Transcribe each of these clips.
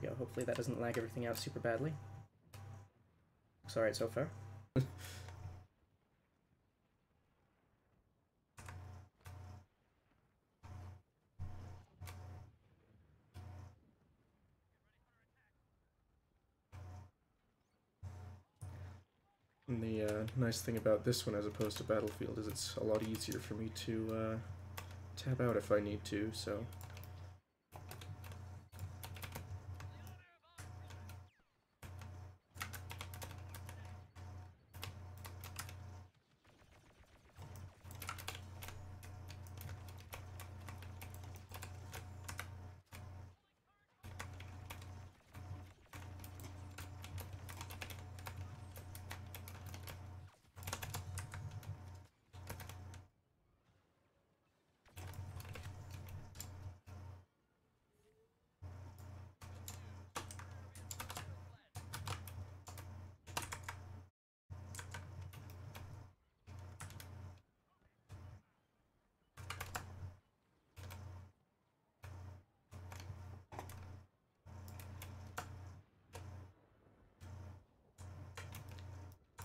we go. Hopefully that doesn't lag everything out super badly. Looks alright so far. And the uh, nice thing about this one as opposed to Battlefield is it's a lot easier for me to uh, tab out if I need to, so...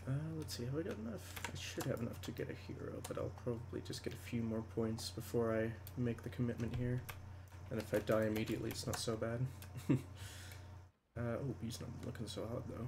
Uh, let's see, have I got enough? I should have enough to get a hero, but I'll probably just get a few more points before I make the commitment here. And if I die immediately, it's not so bad. uh, oh, he's not looking so hot, though.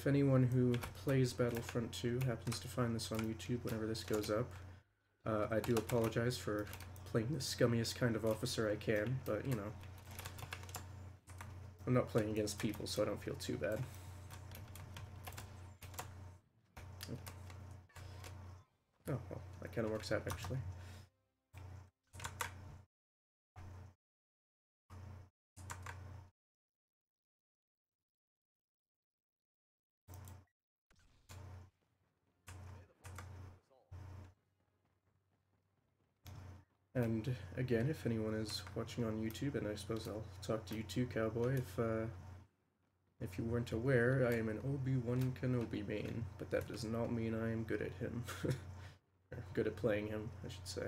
If anyone who plays Battlefront 2 happens to find this on YouTube whenever this goes up, uh, I do apologize for playing the scummiest kind of officer I can, but you know, I'm not playing against people, so I don't feel too bad. Oh, well, that kind of works out actually. And again, if anyone is watching on YouTube, and I suppose I'll talk to you too, Cowboy, if uh, if you weren't aware, I am an Obi-Wan Kenobi main, but that does not mean I am good at him. good at playing him, I should say.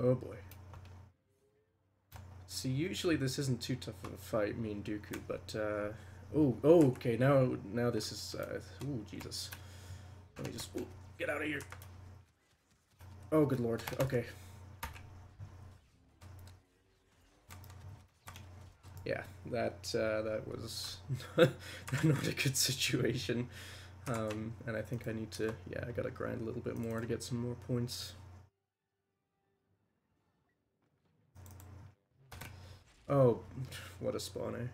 Oh boy. See, usually this isn't too tough of a fight, me and Dooku, but, uh... Oh, oh, okay, now, now this is, uh... Ooh, Jesus. Let me just... Ooh, get out of here. Oh, good lord. Okay. Yeah, that, uh, that was not a good situation. Um, and I think I need to, yeah, I gotta grind a little bit more to get some more points. Oh, what a spawner.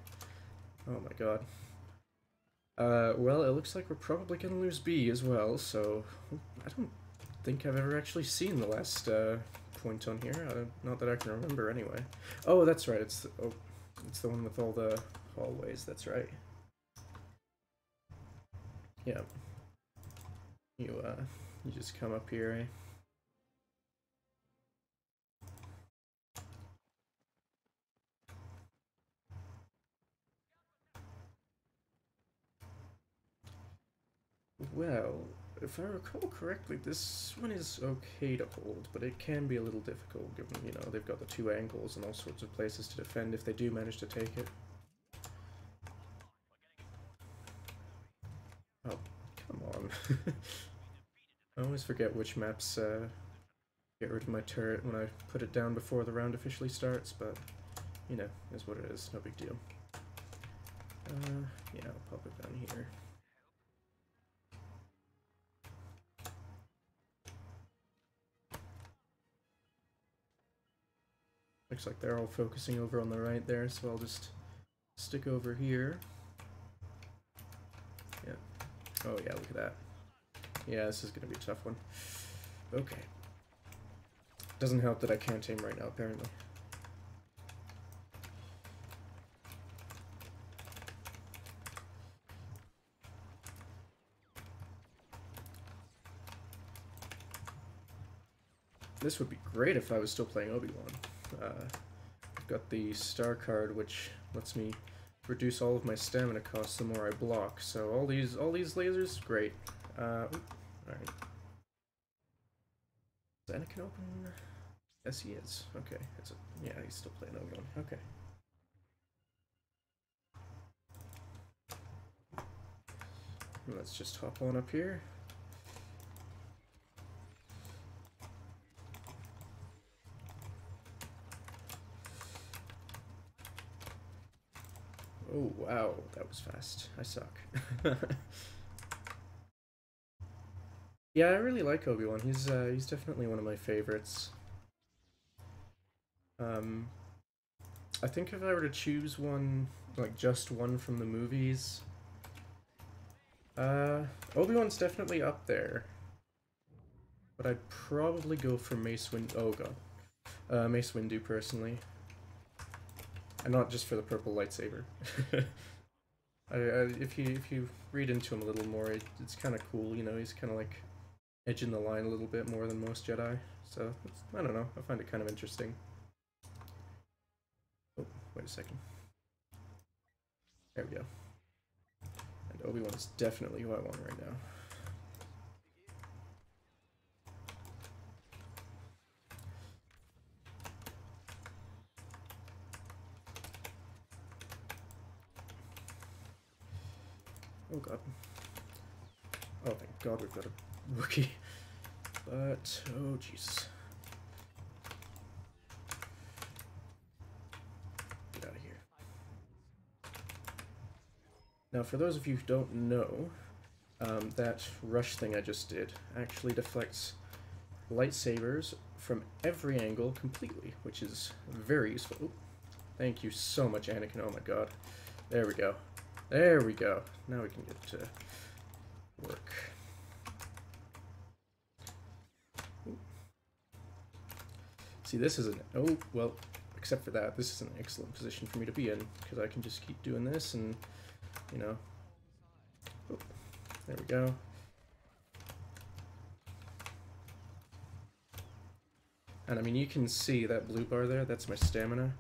Oh my god. Uh, well, it looks like we're probably gonna lose B as well, so I don't think I've ever actually seen the last uh, point on here. Uh, not that I can remember, anyway. Oh, that's right. It's the, oh, it's the one with all the hallways. That's right. Yeah. You uh, you just come up here, eh? Well, if I recall correctly, this one is okay to hold, but it can be a little difficult given, you know, they've got the two angles and all sorts of places to defend if they do manage to take it. Oh, come on. I always forget which maps uh, get rid of my turret when I put it down before the round officially starts, but, you know, is what it is, no big deal. Uh, yeah, I'll pop it down here. Looks like they're all focusing over on the right there, so I'll just stick over here. Yeah. Oh yeah, look at that. Yeah, this is gonna be a tough one. Okay. Doesn't help that I can't aim right now, apparently. This would be great if I was still playing Obi-Wan. Uh, I've got the star card, which lets me reduce all of my stamina costs the more I block. So all these all these lasers, great. Uh, Alright. Is Anakin open? Yes, he is. Okay. It's a, yeah, he's still playing Obi-Wan. Okay. Let's just hop on up here. Oh, wow, that was fast. I suck. yeah, I really like Obi-Wan. He's, uh, he's definitely one of my favorites. Um, I think if I were to choose one, like just one from the movies, uh, Obi-Wan's definitely up there. But I'd probably go for Mace Windu. Oh god. Uh, Mace Windu, personally. And not just for the purple lightsaber. I, I, if you if you read into him a little more, it, it's kind of cool. You know, he's kind of like edging the line a little bit more than most Jedi. So I don't know. I find it kind of interesting. Oh, wait a second. There we go. And Obi Wan is definitely who I want right now. Oh god. Oh thank god we've got a rookie. But, oh Jesus. Get out of here. Now for those of you who don't know, um, that rush thing I just did actually deflects lightsabers from every angle completely, which is very useful. Thank you so much, Anakin. Oh my god. There we go. There we go. Now we can get to work. See, this is an... Oh, well, except for that, this is an excellent position for me to be in, because I can just keep doing this and, you know... Oh, there we go. And I mean, you can see that blue bar there, that's my stamina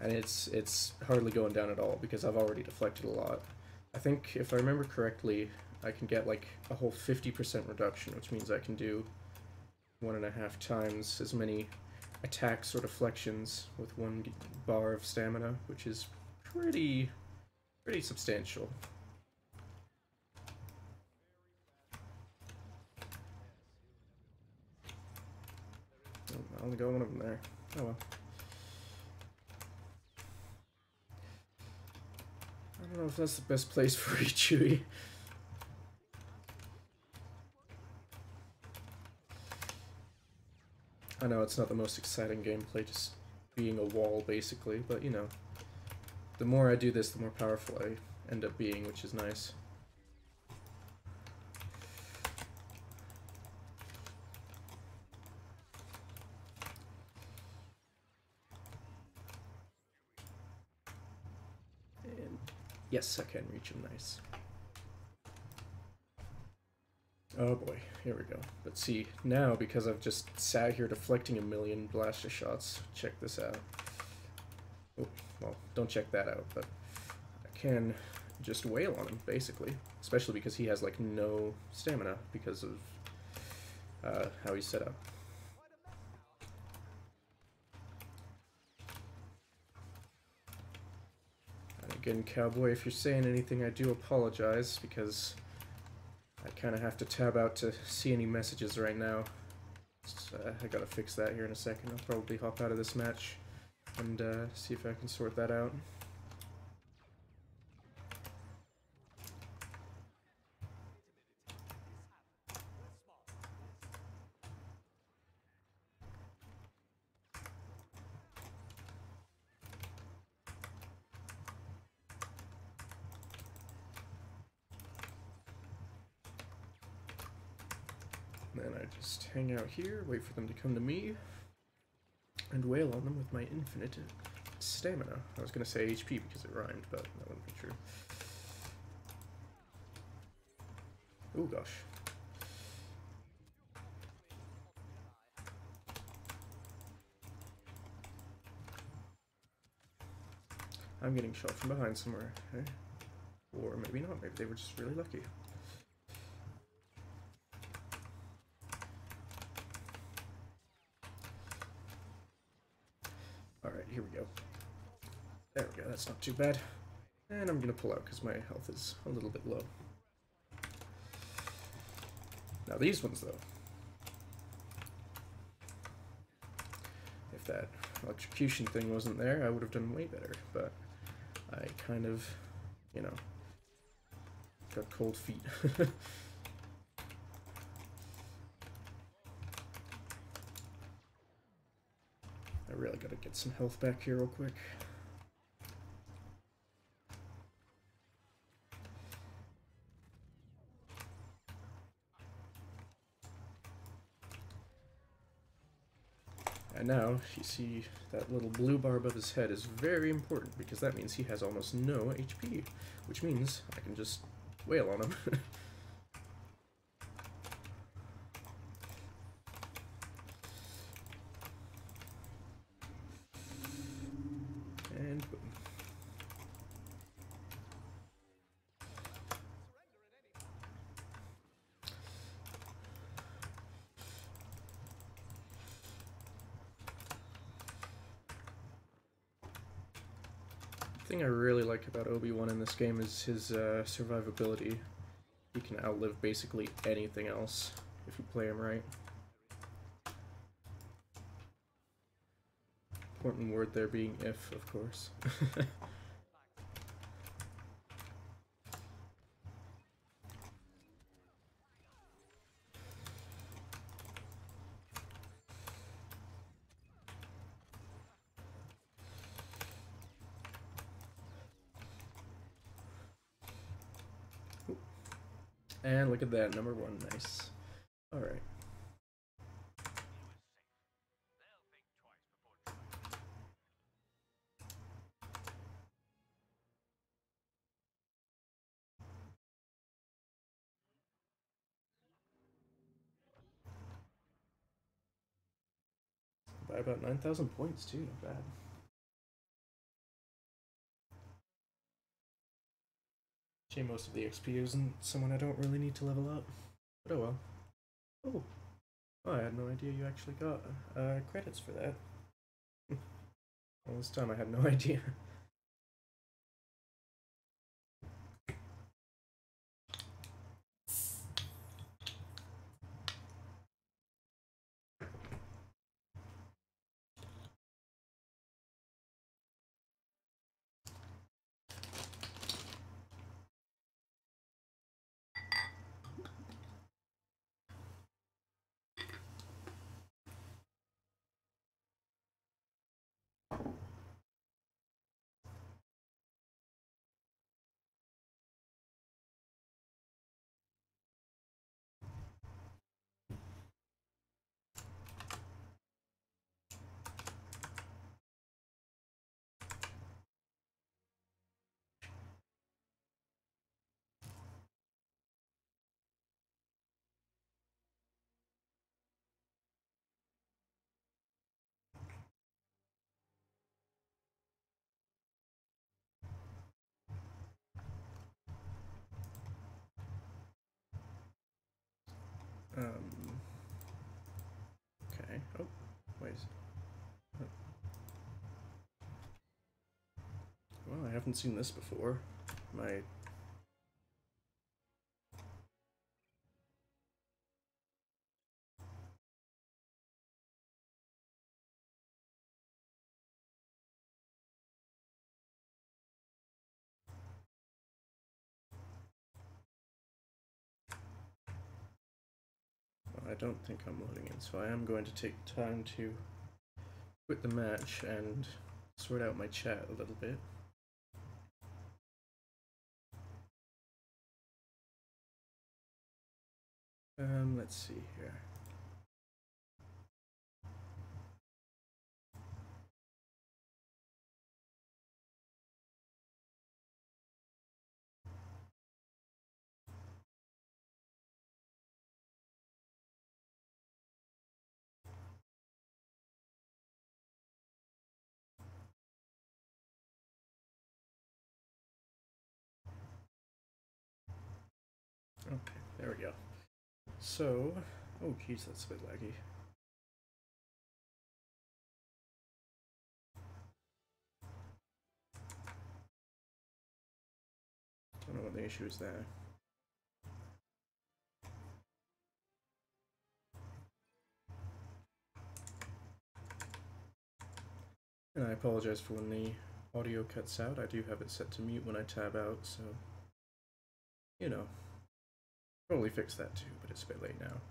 and it's it's hardly going down at all because I've already deflected a lot. I think if I remember correctly, I can get like a whole 50% reduction, which means I can do one and a half times as many attacks or deflections with one bar of stamina, which is pretty pretty substantial. Oh, I only got one of them there. Oh well. I don't know if that's the best place for a Chewie. I know it's not the most exciting gameplay, just being a wall, basically, but you know. The more I do this, the more powerful I end up being, which is nice. Yes, I can reach him, nice. Oh boy, here we go. But see, now because I've just sat here deflecting a million blaster shots, check this out. Oh, well, don't check that out, but I can just wail on him, basically. Especially because he has, like, no stamina because of uh, how he's set up. Again, Cowboy, if you're saying anything, I do apologize, because I kind of have to tab out to see any messages right now. Uh, I gotta fix that here in a second. I'll probably hop out of this match and uh, see if I can sort that out. Then I just hang out here, wait for them to come to me, and wail on them with my infinite stamina. I was gonna say HP because it rhymed, but that wouldn't be true. Oh gosh. I'm getting shot from behind somewhere. Okay? Or maybe not, maybe they were just really lucky. Alright, here we go. There we go, not too bad. And I'm gonna pull out because my health is a little bit low. Now these ones though. If that electrocution thing wasn't there, I would have done way better, but I kind of, you know, got cold feet. I really gotta get some health back here real quick. Now, you see that little blue bar above his head is very important because that means he has almost no HP, which means I can just wail on him. and boom. The thing I really like about Obi-Wan in this game is his uh, survivability. He can outlive basically anything else if you play him right. Important word there being if, of course. And look at that, number one, nice. Alright. By about 9,000 points too, not bad. Shame most of the XP isn't someone I don't really need to level up. But oh well. Oh. Oh, I had no idea you actually got uh, credits for that. All this time I had no idea. Um. Okay. Oh, wait. Well, I haven't seen this before. My don't think I'm loading in, so I am going to take time to quit the match and sort out my chat a little bit. Um, let's see here. So, oh geez, that's a bit laggy. Don't know what the issue is there. And I apologize for when the audio cuts out. I do have it set to mute when I tab out, so you know. Probably fix that too, but it's a bit late now.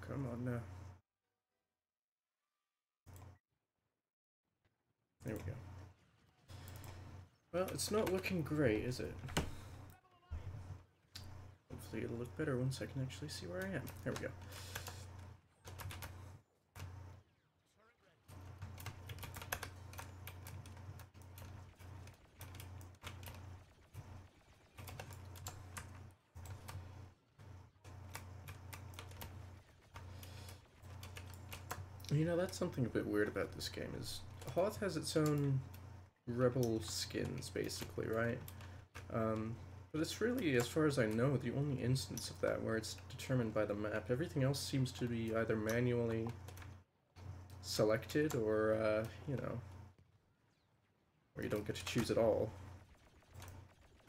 Come on now. There we go. Well, it's not looking great, is it? Hopefully it'll look better once I can actually see where I am. There we go. Know, that's something a bit weird about this game is Hoth has its own rebel skins, basically, right? Um, but it's really, as far as I know, the only instance of that where it's determined by the map. Everything else seems to be either manually selected or, uh, you know, or you don't get to choose at all.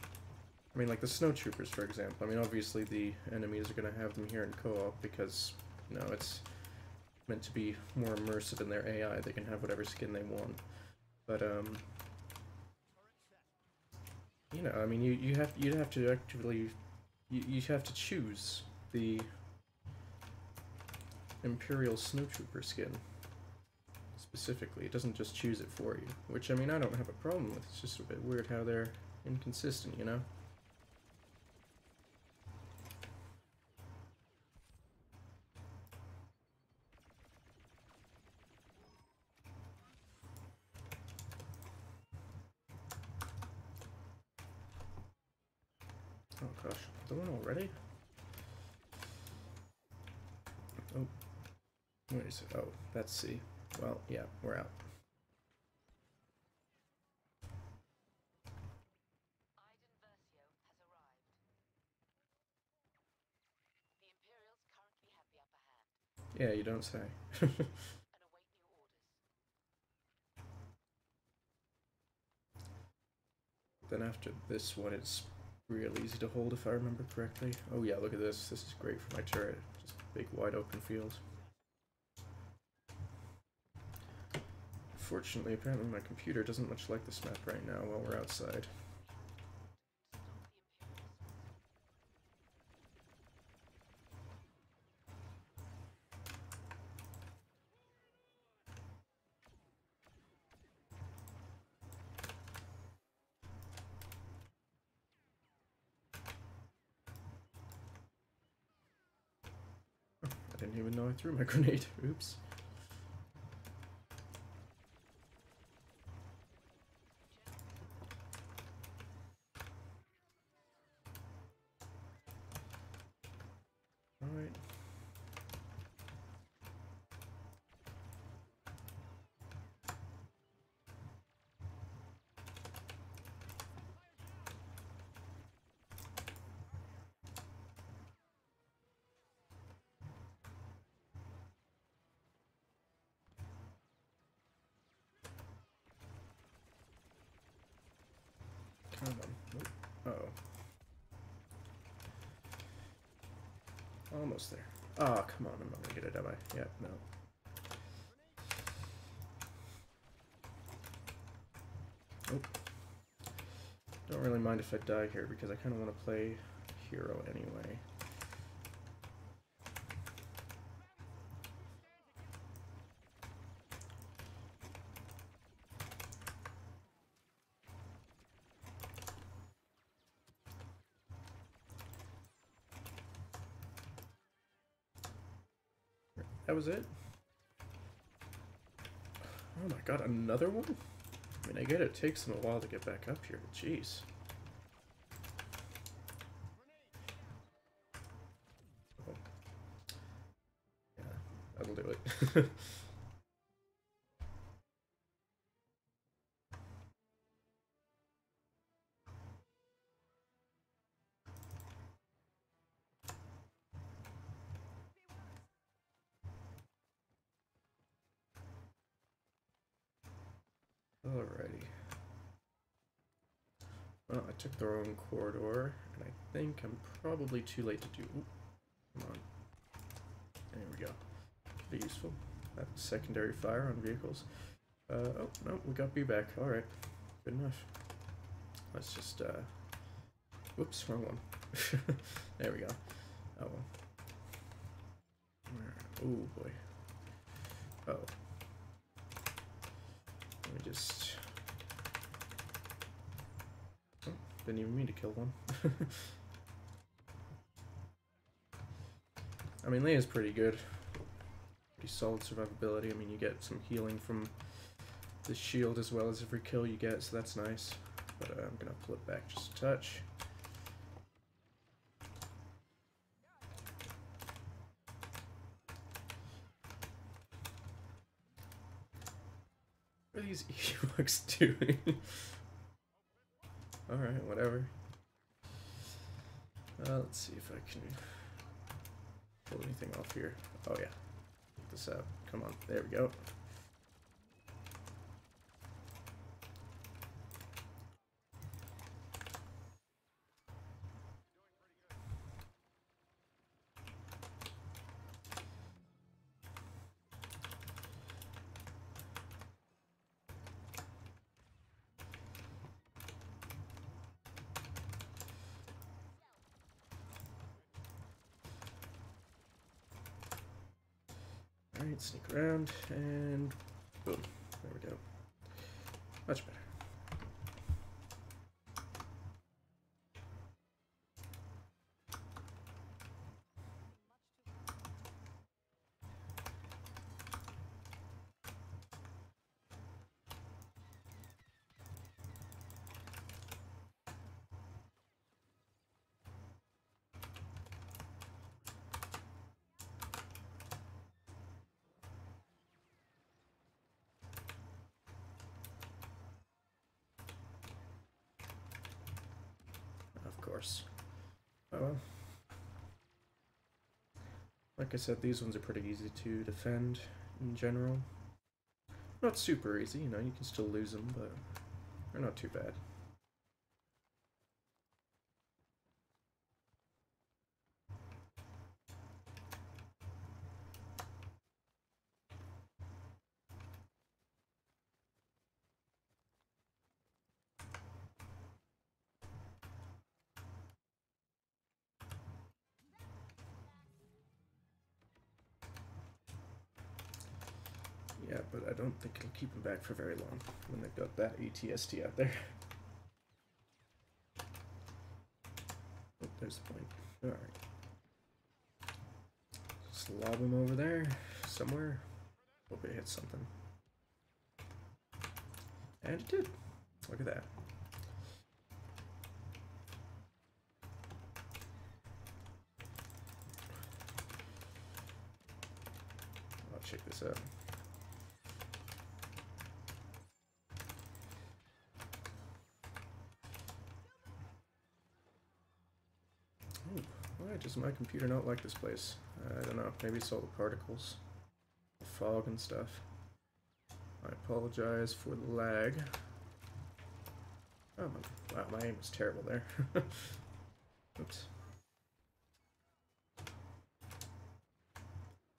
I mean, like the snowtroopers, for example. I mean, obviously the enemies are going to have them here in co-op because, you know, it's meant to be more immersive in their AI. They can have whatever skin they want. But, um... You know, I mean, you, you have you have to actively... You, you have to choose the Imperial Snowtrooper skin. Specifically, it doesn't just choose it for you. Which, I mean, I don't have a problem with. It's just a bit weird how they're inconsistent, you know? already? Oh, where is it? C. Well, yeah, we're out. Yeah, you don't say. then after this one, it's real easy to hold if I remember correctly. Oh yeah, look at this. This is great for my turret. Just big wide open field. Fortunately, apparently my computer doesn't much like this map right now while we're outside. I didn't even know I threw my grenade. Oops. Alright. Come on. Uh oh. Almost there. Oh, come on, I'm not gonna get it, am I? Yeah, no. Nope. Don't really mind if I die here because I kind of want to play hero anyway. Was it? Oh my god, another one? I mean, I get it takes them a while to get back up here, but jeez. Oh. Yeah, that'll do it. probably too late to do. Come on. There we go. Could be useful. That secondary fire on vehicles. Uh, oh, no, we got B back. Alright. Good enough. Let's just, uh... Whoops, wrong one. there we go. Oh well. Oh boy. Oh. Let me just... Oh, didn't even mean to kill one. I mean, Leia's pretty good. Pretty solid survivability. I mean, you get some healing from the shield as well as every kill you get, so that's nice. But uh, I'm gonna pull it back just a touch. What are these Ewoks doing? Alright, whatever. Uh, let's see if I can pull anything off here. Oh yeah. This out. Come on. There we go. Alright, sneak around, and boom. There we go. Much better. Of course. Oh well. Like I said, these ones are pretty easy to defend in general. Not super easy, you know, you can still lose them, but they're not too bad. Yeah, but I don't think it'll keep them back for very long when they've got that ATST out there. Oh, there's the point. Alright. Just lob him over there, somewhere. Hope it hits something. And it did. Look at that. Check this out. Ooh, why my computer not like this place? I don't know. Maybe it's all the particles, the fog and stuff. I apologize for the lag. Oh my, wow, my aim is terrible there. Oops.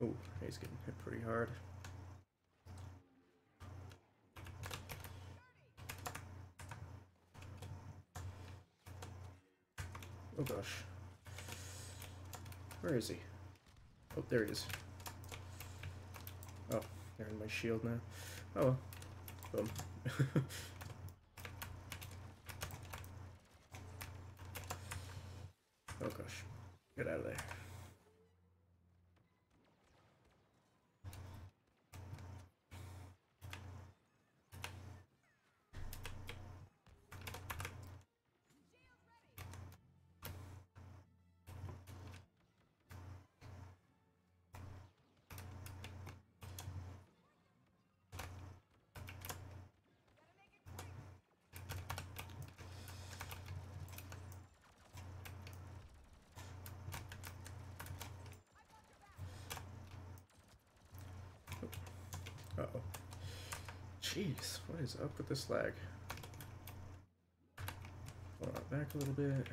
Oh, he's getting hit pretty hard. Oh gosh. Where is he? Oh, there he is. Oh, they're in my shield now. Oh, well. boom. oh gosh, get out of there. Uh oh. Jeez, what is up with this lag? Hold on, back a little bit.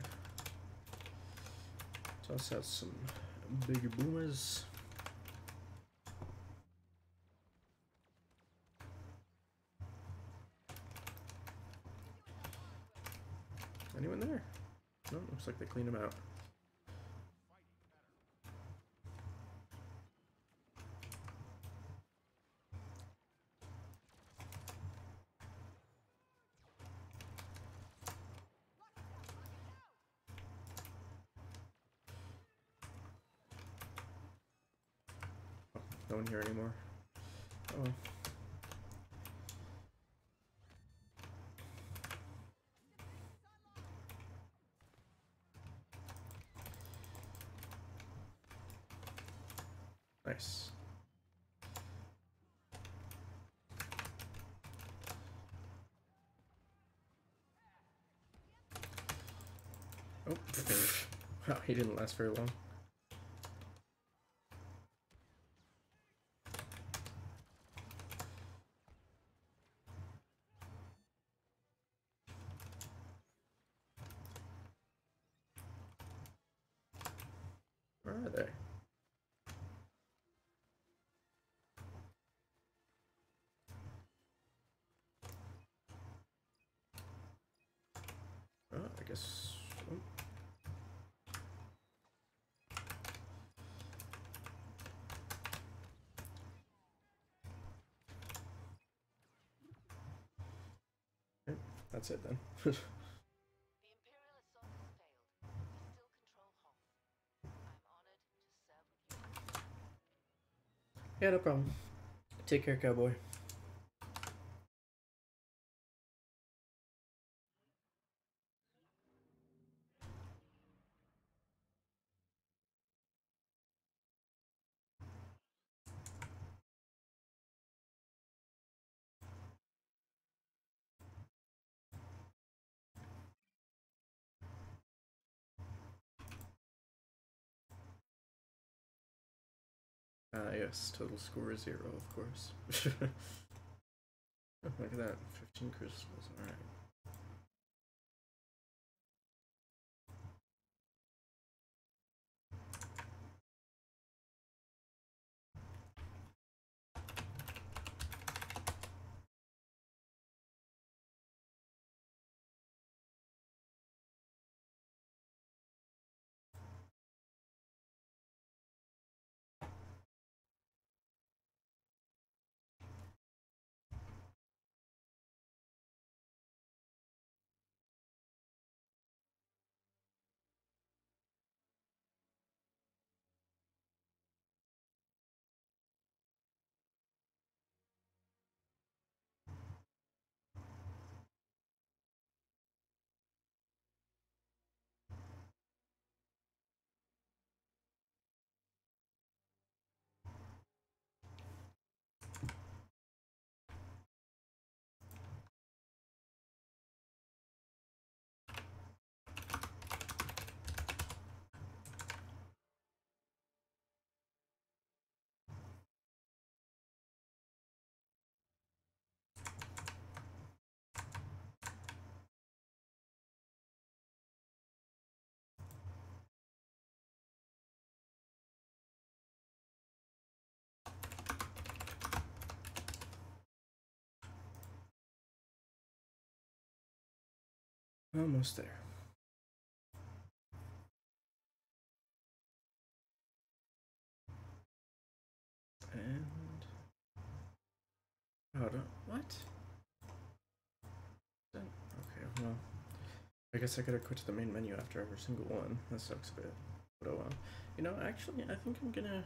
Toss out some bigger boomers. Anyone there? No, looks like they cleaned them out. No one here anymore. Oh. Nice. Oh, wow, he didn't last very long. Where are they? Oh, I guess. oh. Okay, That's it then. The Imperial assault has failed. We still control Hoth. I'm honored to serve with you. yeah, no problem. Take care, cowboy. Ah, yes, total score is zero, of course. Oh, Look at that, 15 crystals, alright. Almost there. And oh, do what? Okay, well, I guess I gotta quit to the main menu after every single one. That sucks a bit, but oh well. You know, actually, I think I'm gonna.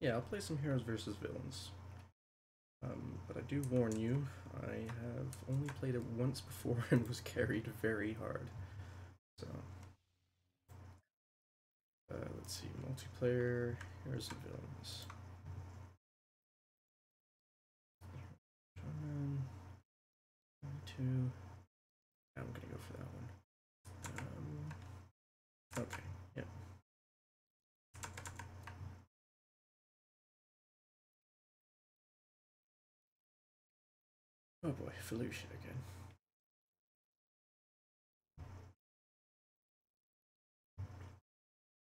Yeah, I'll play some heroes versus villains. Um, but I do warn you, I have only played it once before and was carried very hard. So, uh, let's see, multiplayer, heroes and villains. Two. I'm gonna go for that one. Um, okay, yep. Felucia again.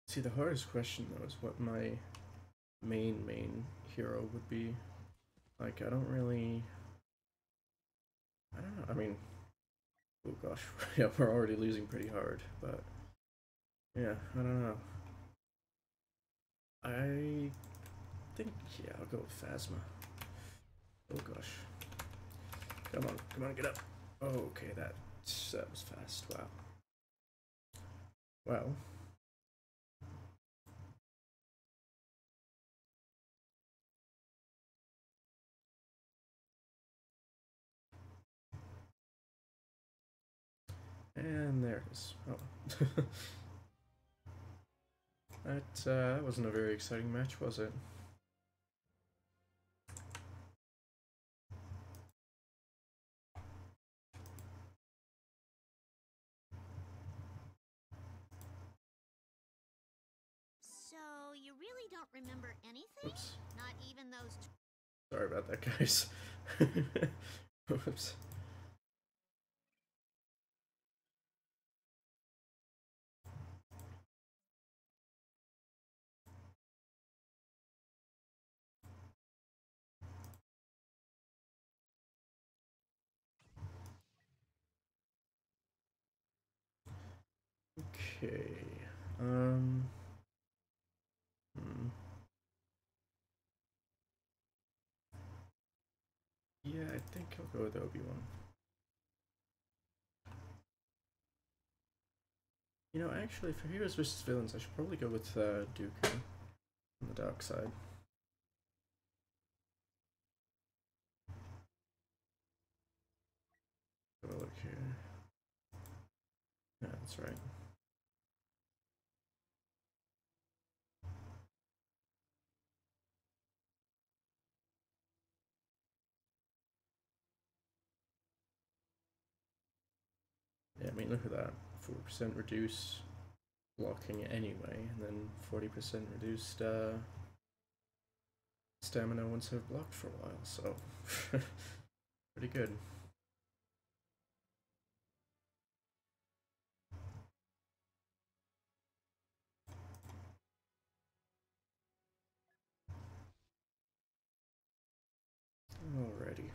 See, the hardest question though is what my main main hero would be. Like, I don't really. I don't know. I mean, oh gosh, yeah, we're already losing pretty hard, but yeah, I don't know. I think yeah, I'll go with Phasma. Oh gosh. Come on, come on, get up. Oh, okay, that that was fast. Wow. Well. And there it is. Oh. that, uh, that wasn't a very exciting match, was it? You really don't remember anything? Oops. Not even those Sorry about that, guys. Whoops. Okay. Um. Yeah, I think I'll go with Obi Wan. You know, actually, for heroes versus villains, I should probably go with uh, Dooku on the dark side. Have a look here. Yeah, that's right. I mean, look at that. 4% reduce blocking anyway, and then 40% reduced uh, stamina once I've blocked for a while, so pretty good. Alrighty.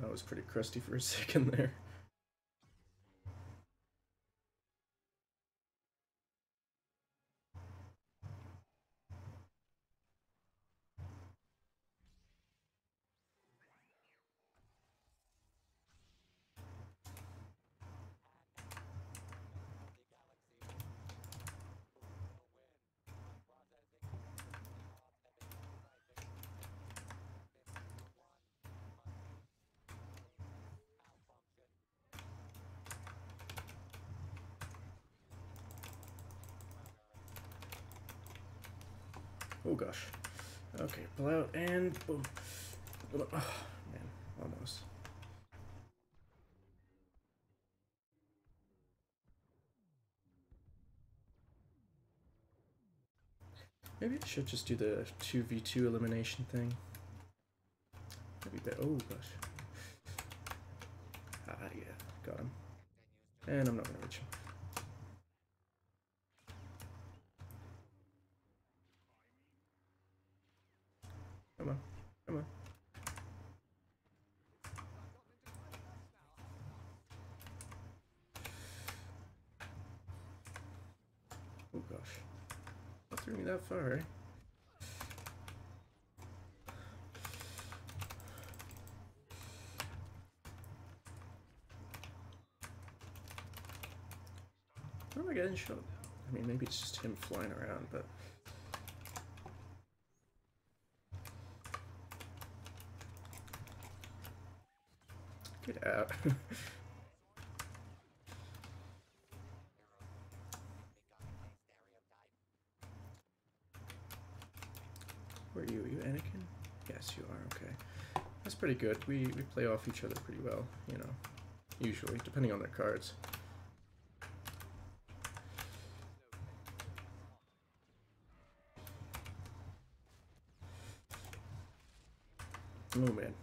That was pretty crusty for a second there. Oh gosh. Pull out and boom. Oh, man, almost. Maybe I should just do the 2v2 elimination thing. Maybe better. Oh gosh. Ah, yeah, got him. And I'm not gonna reach him. Come on. Come on. Oh gosh. That threw me that far. Eh? How am I getting shot? I mean, maybe it's just him flying around, but... Where are you? Are you Anakin? Yes, you are. Okay. That's pretty good. We, we play off each other pretty well, you know. Usually, depending on their cards. Oh man.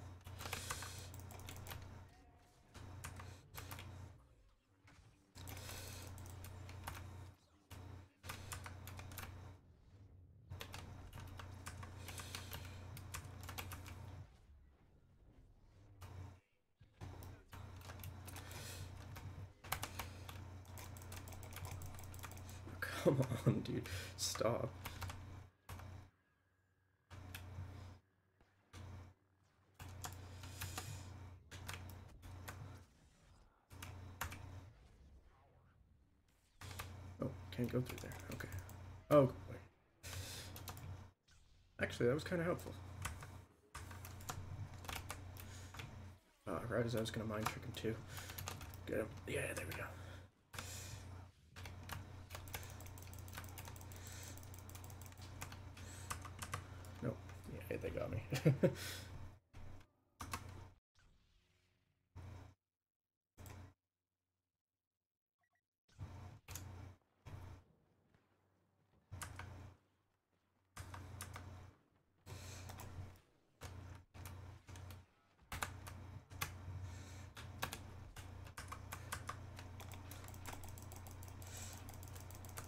Come on, dude. Stop. Oh, can't go through there. Okay. Oh, wait. Actually, that was kind of helpful. Ah, right as I was gonna mind trick him too. Get him. Yeah, there we go. Nope. Yeah, they got me.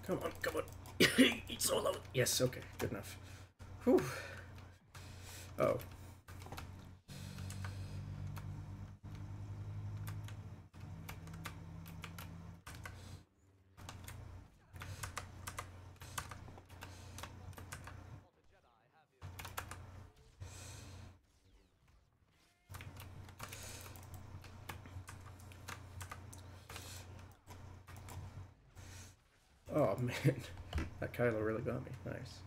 come on, come on. Eat solo. Yes, okay, good enough. Whew. Oh. Oh man, Kylo really got me. Nice.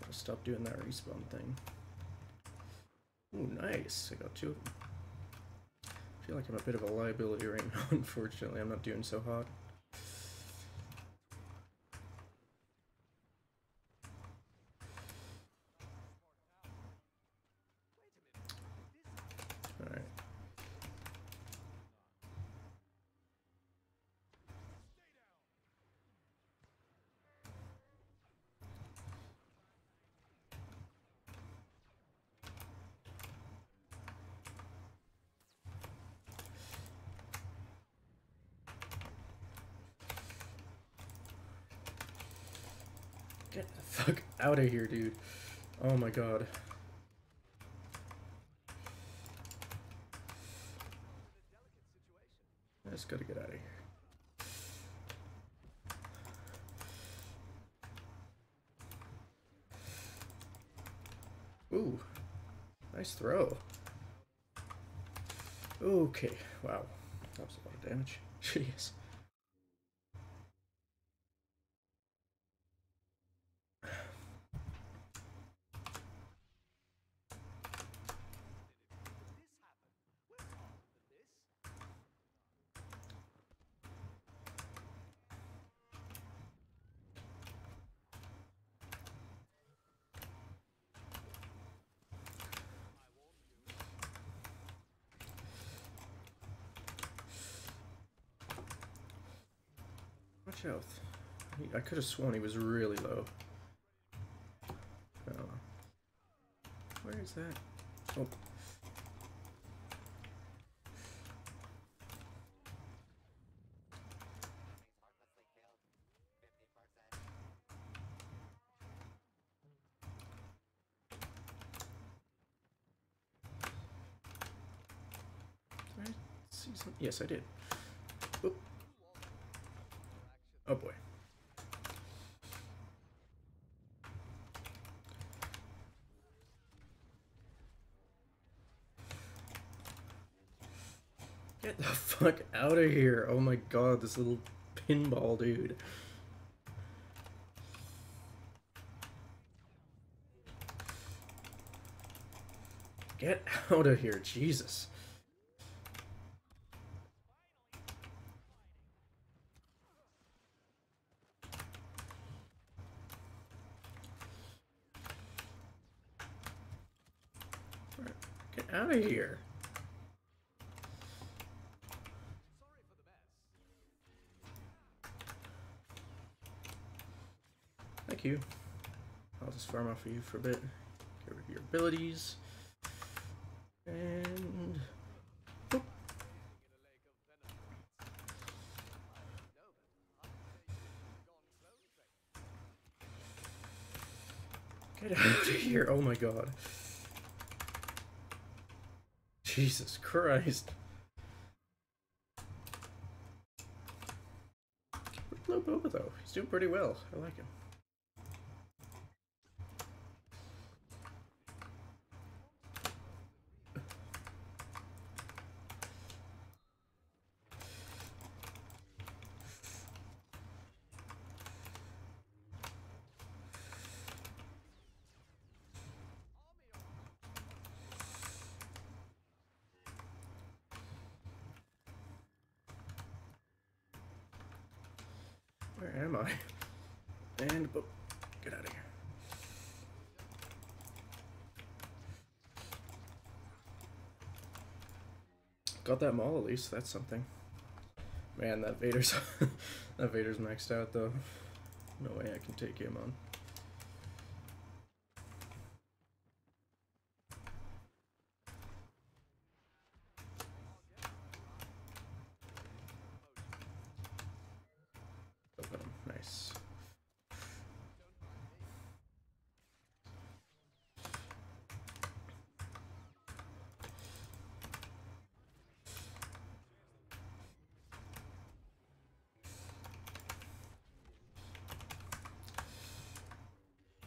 Gotta stop doing that respawn thing. Ooh, nice. I got two of them. I feel like I'm a bit of a liability right now, unfortunately. I'm not doing so hot. Alright. Get the fuck out of here, dude. Oh my god. I just gotta get out of here. Ooh, nice throw. Okay, wow, that was a lot of damage. Jeez. Watch out. He- I could have sworn he was really low. Oh. Where is that? Oh. Yes, I did. Get the fuck out of here. Oh my god, this little pinball dude. Get out of here, Jesus. Get out of here. Thank you. I'll just farm off of you for a bit. Get rid of your abilities. And. Get out of here. Oh my god. Jesus Christ. Low Boba though. He's doing pretty well. I like him. Where am I? And boop. Get out of here. Got that Maul at least. That's something. Man, that Vader's that Vader's maxed out though. No way I can take him on. Open him. Nice.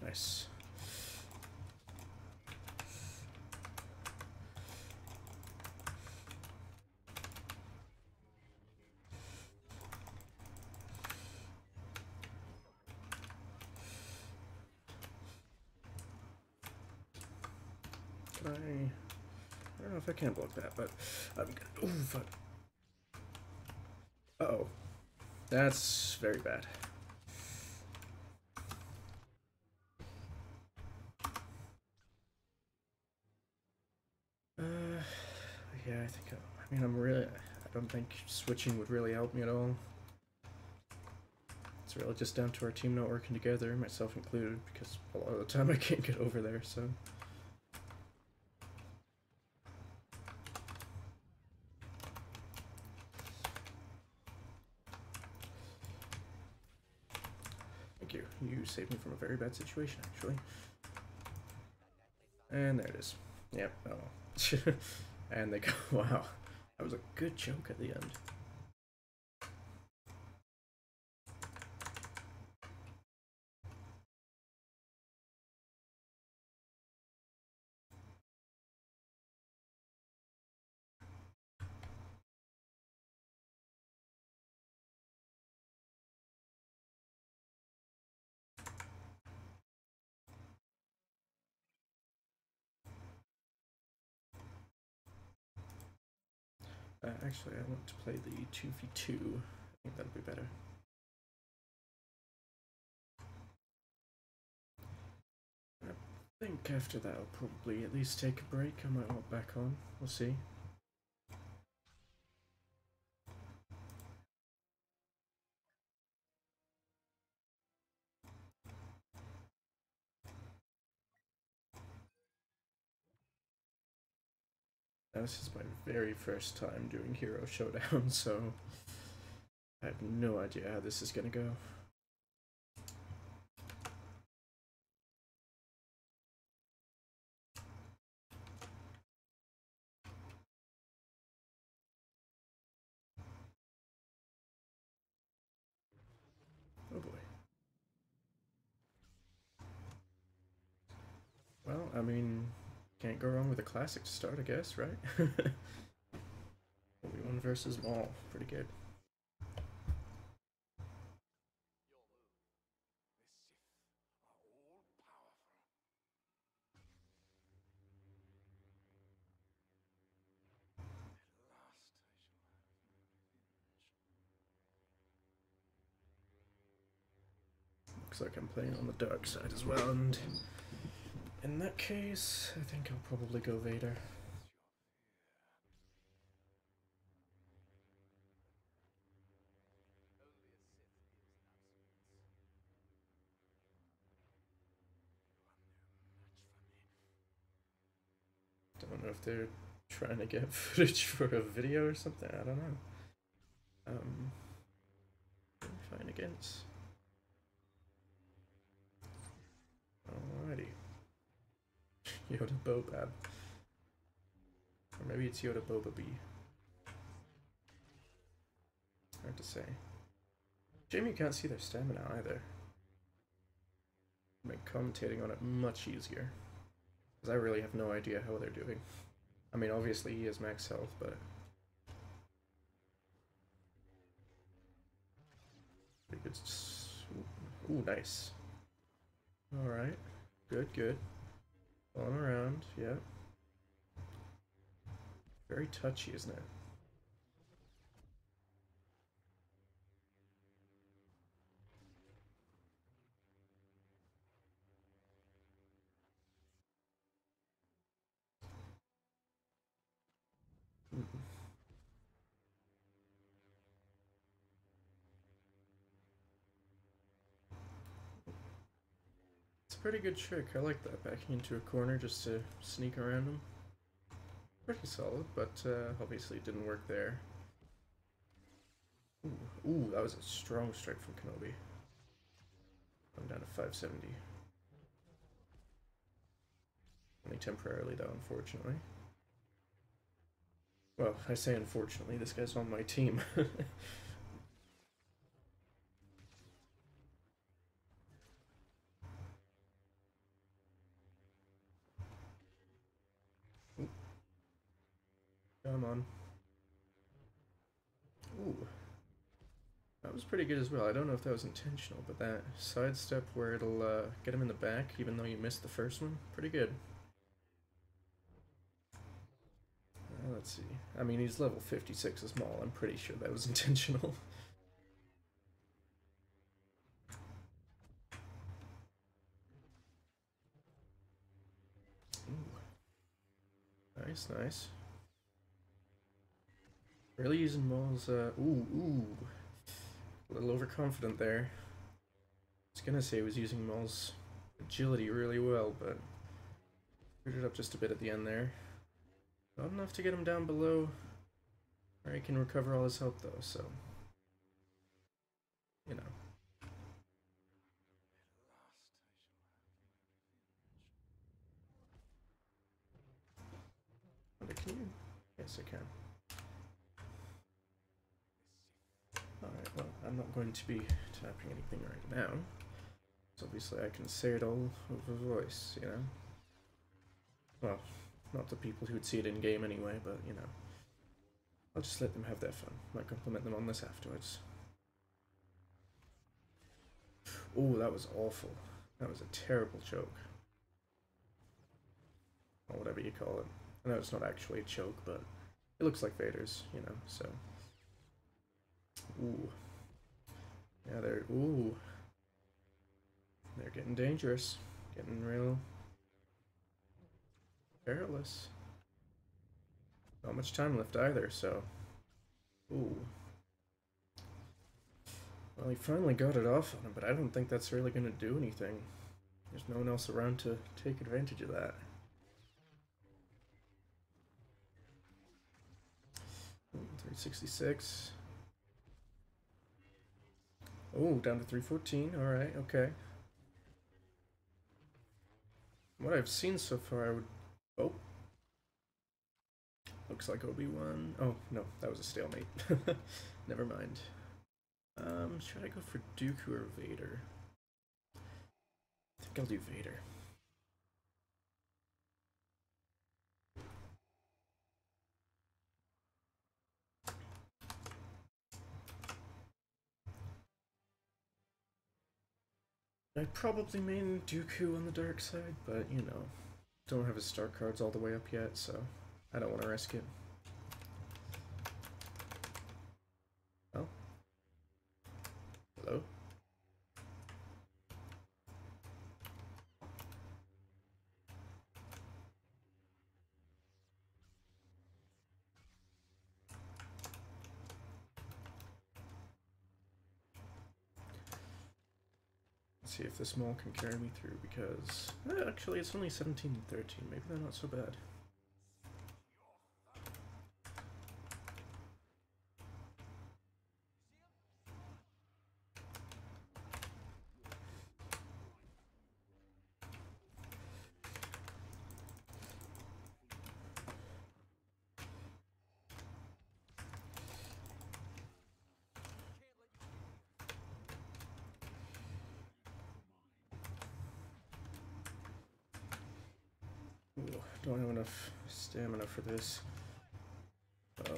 Nice. Can I? I don't know if I can block that, but I'm gonna. Oh fuck. Uh oh. That's very bad. Uh, yeah, I think. I mean, I'm really. I don't think switching would really help me at all. It's really just down to our team not working together, myself included, because a lot of the time I can't get over there. So. Thank you. You saved me from a very bad situation, actually. And there it is. Yep. Oh. and they go, wow. That was a good joke at the end. Uh, actually, I want to play the 2v2. I think that'll be better. I think after that I'll probably at least take a break. I might hop back on. We'll see. This is my very first time doing Hero Showdown, so I have no idea how this is gonna go. I mean, can't go wrong with a classic to start, I guess, right? Obi-Wan versus Maul, pretty good. Looks like I'm playing on the dark side as well, and in that case, I think I'll probably go Vader. Don't know if they're trying to get footage for a video or something. I don't know. Um, fine against. Alrighty. Yoda Bobab. Or maybe it's Yoda Boba Bee. Hard to say. Jamie can't see their stamina either. Make commentating on it much easier. Because I really have no idea how they're doing. I mean, obviously he has max health, but... It's... ooh, nice. Alright. Good, good. Following around, yeah. Very touchy, isn't it? Pretty good trick. I like that. Backing into a corner just to sneak around him. Pretty solid, but uh, obviously it didn't work there. Ooh, ooh, that was a strong strike from Kenobi. I'm down to 570. Only temporarily, though, unfortunately. Well, I say unfortunately, this guy's on my team. Come on. Ooh. That was pretty good as well. I don't know if that was intentional, but that sidestep where it'll uh, get him in the back, even though you missed the first one, pretty good. Uh, let's see. I mean, he's level 56 as Maul. I'm pretty sure that was intentional. Ooh. Nice, nice. Really using Maul's, uh, ooh, ooh. A little overconfident there. I was gonna say he was using Maul's agility really well, but screwed it up just a bit at the end there. Not enough to get him down below where he can recover all his health though, so you know. Can you? Yes, I can. Alright, well, I'm not going to be typing anything right now. So obviously I can say it all over voice, you know? Well, not the people who'd see it in game anyway, but you know. I'll just let them have their fun. Might compliment them on this afterwards. Oh, that was awful. That was a terrible choke. Or whatever you call it. I know it's not actually a choke, but it looks like Vader's, you know, so. Ooh. Yeah, they're. Ooh. They're getting dangerous. Getting real. Perilous. Not much time left either, so. Ooh. Well, he finally got it off on him, but I don't think that's really going to do anything. There's no one else around to take advantage of that. Ooh, 366. Oh, down to 314. Alright, okay. What I've seen so far, I would. Oh. Looks like Obi-Wan. Oh, no, that was a stalemate. Never mind. Um, should I go for Dooku or Vader? I think I'll do Vader. I probably main Dooku on the dark side, but you know, don't have his star cards all the way up yet, so I don't want to risk it. Oh. Hello? Let's see if this Maul can carry me through because eh, actually it's only 17 and 13. Maybe they're not so bad. Ooh, don't have enough stamina for this. Oh.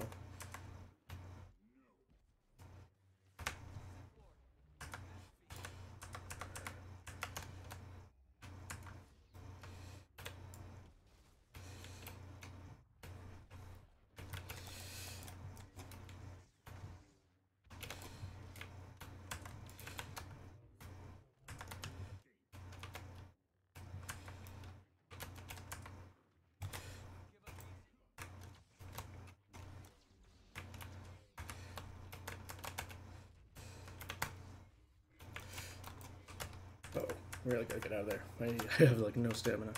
Oh, really gotta get out of there. I have like no stamina.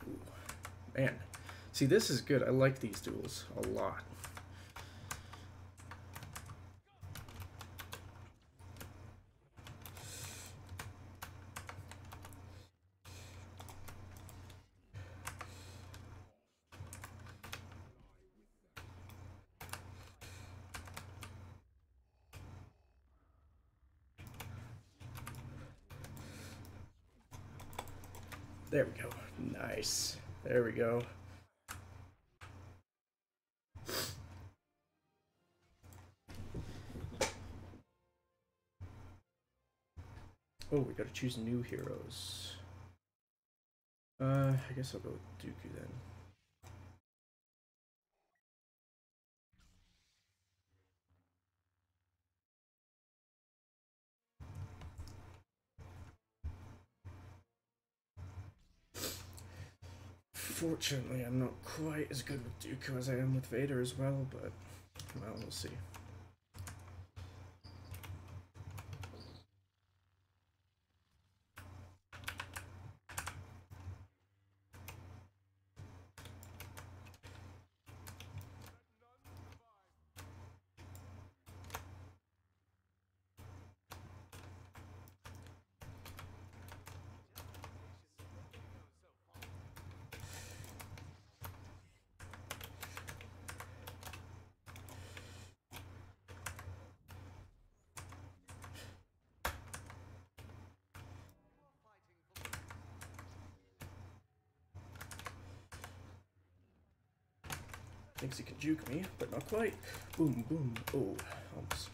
Come on. Man, see, this is good. I like these duels a lot. There we go. Nice. There we go. Oh, we gotta choose new heroes. Uh, I guess I'll go with Dooku then. Fortunately, I'm not quite as good with Dooku as I am with Vader as well, but well, we'll see. Me, but not quite. Boom, boom. Oh, almost.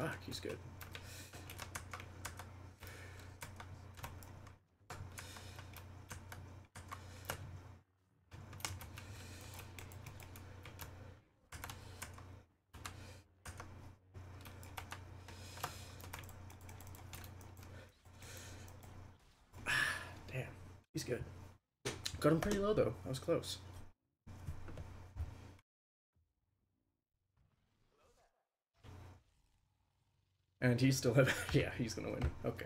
Fuck, he's good. Ah, damn, he's good. Got him pretty low though. I was close. And he's still have yeah, he's gonna win. Okay.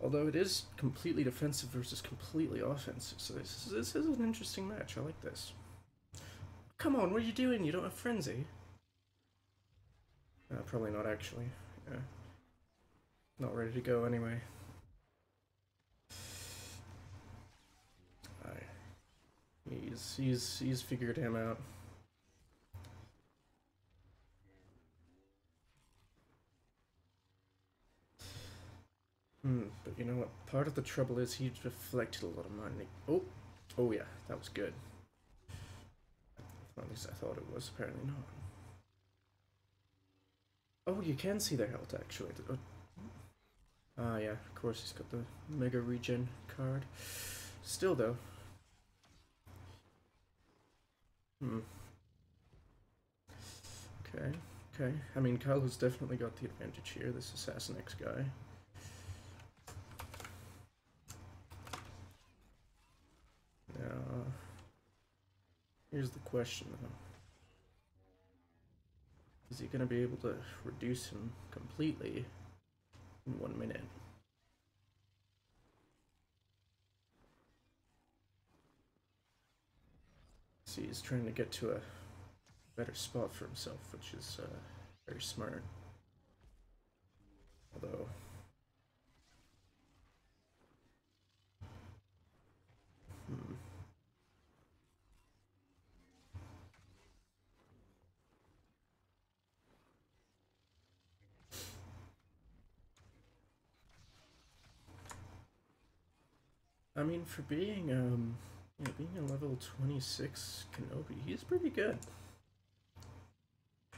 Although it is completely defensive versus completely offensive, so this is, this is an interesting match. I like this. Come on, what are you doing? You don't have frenzy. Uh, probably not actually. Yeah. Not ready to go anyway. He's he's he's figured him out. Hmm, but you know what? Part of the trouble is he reflected a lot of money. Oh, oh yeah, that was good. At least I thought it was. Apparently not. Oh, you can see their health actually. Oh. Ah, yeah. Of course, he's got the mega regen card. Still though. Hmm. Okay. Okay. I mean, Kyle has definitely got the advantage here. This Assassin X guy. Here's the question though. Is he going to be able to reduce him completely in one minute? See, he's trying to get to a better spot for himself, which is uh, very smart. Although, I mean, for being um, yeah, being a level twenty six Kenobi, he's pretty good.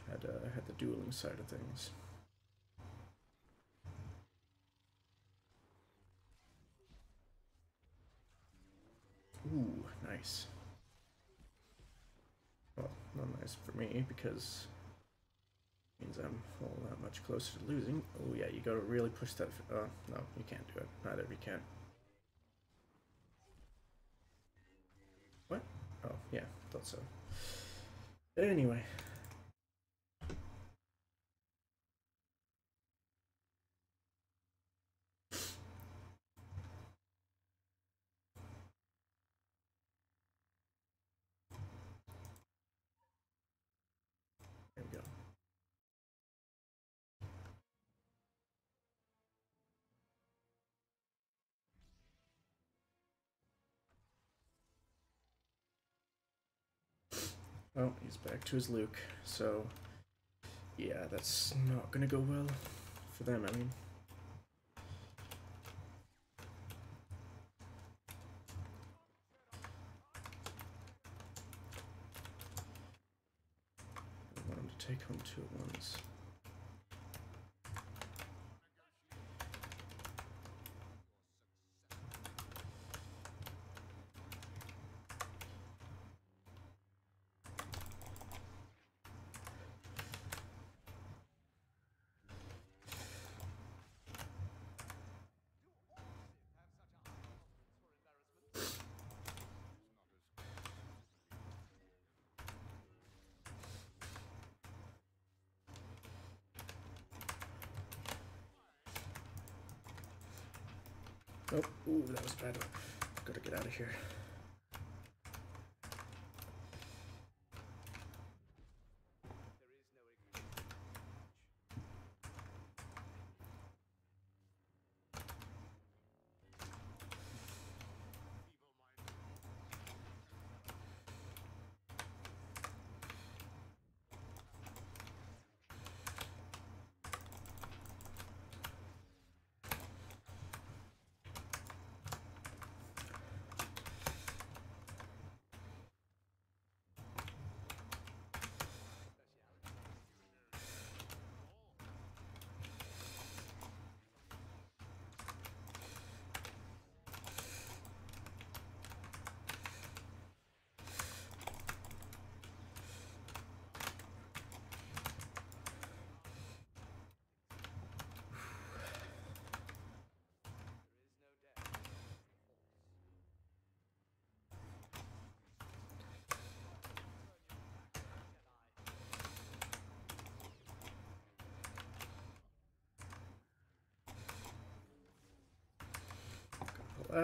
Had uh, had the dueling side of things. Ooh, nice. Well, not nice for me because means I'm all that much closer to losing. Oh yeah, you gotta really push that. Uh, no, you can't do it. Neither of you can. Oh, yeah, thought so. Anyway. Oh, he's back to his Luke, so yeah, that's not gonna go well for them, I mean. I want him to take home two at once. Oh, ooh, that was bad. Gotta get out of here. Pull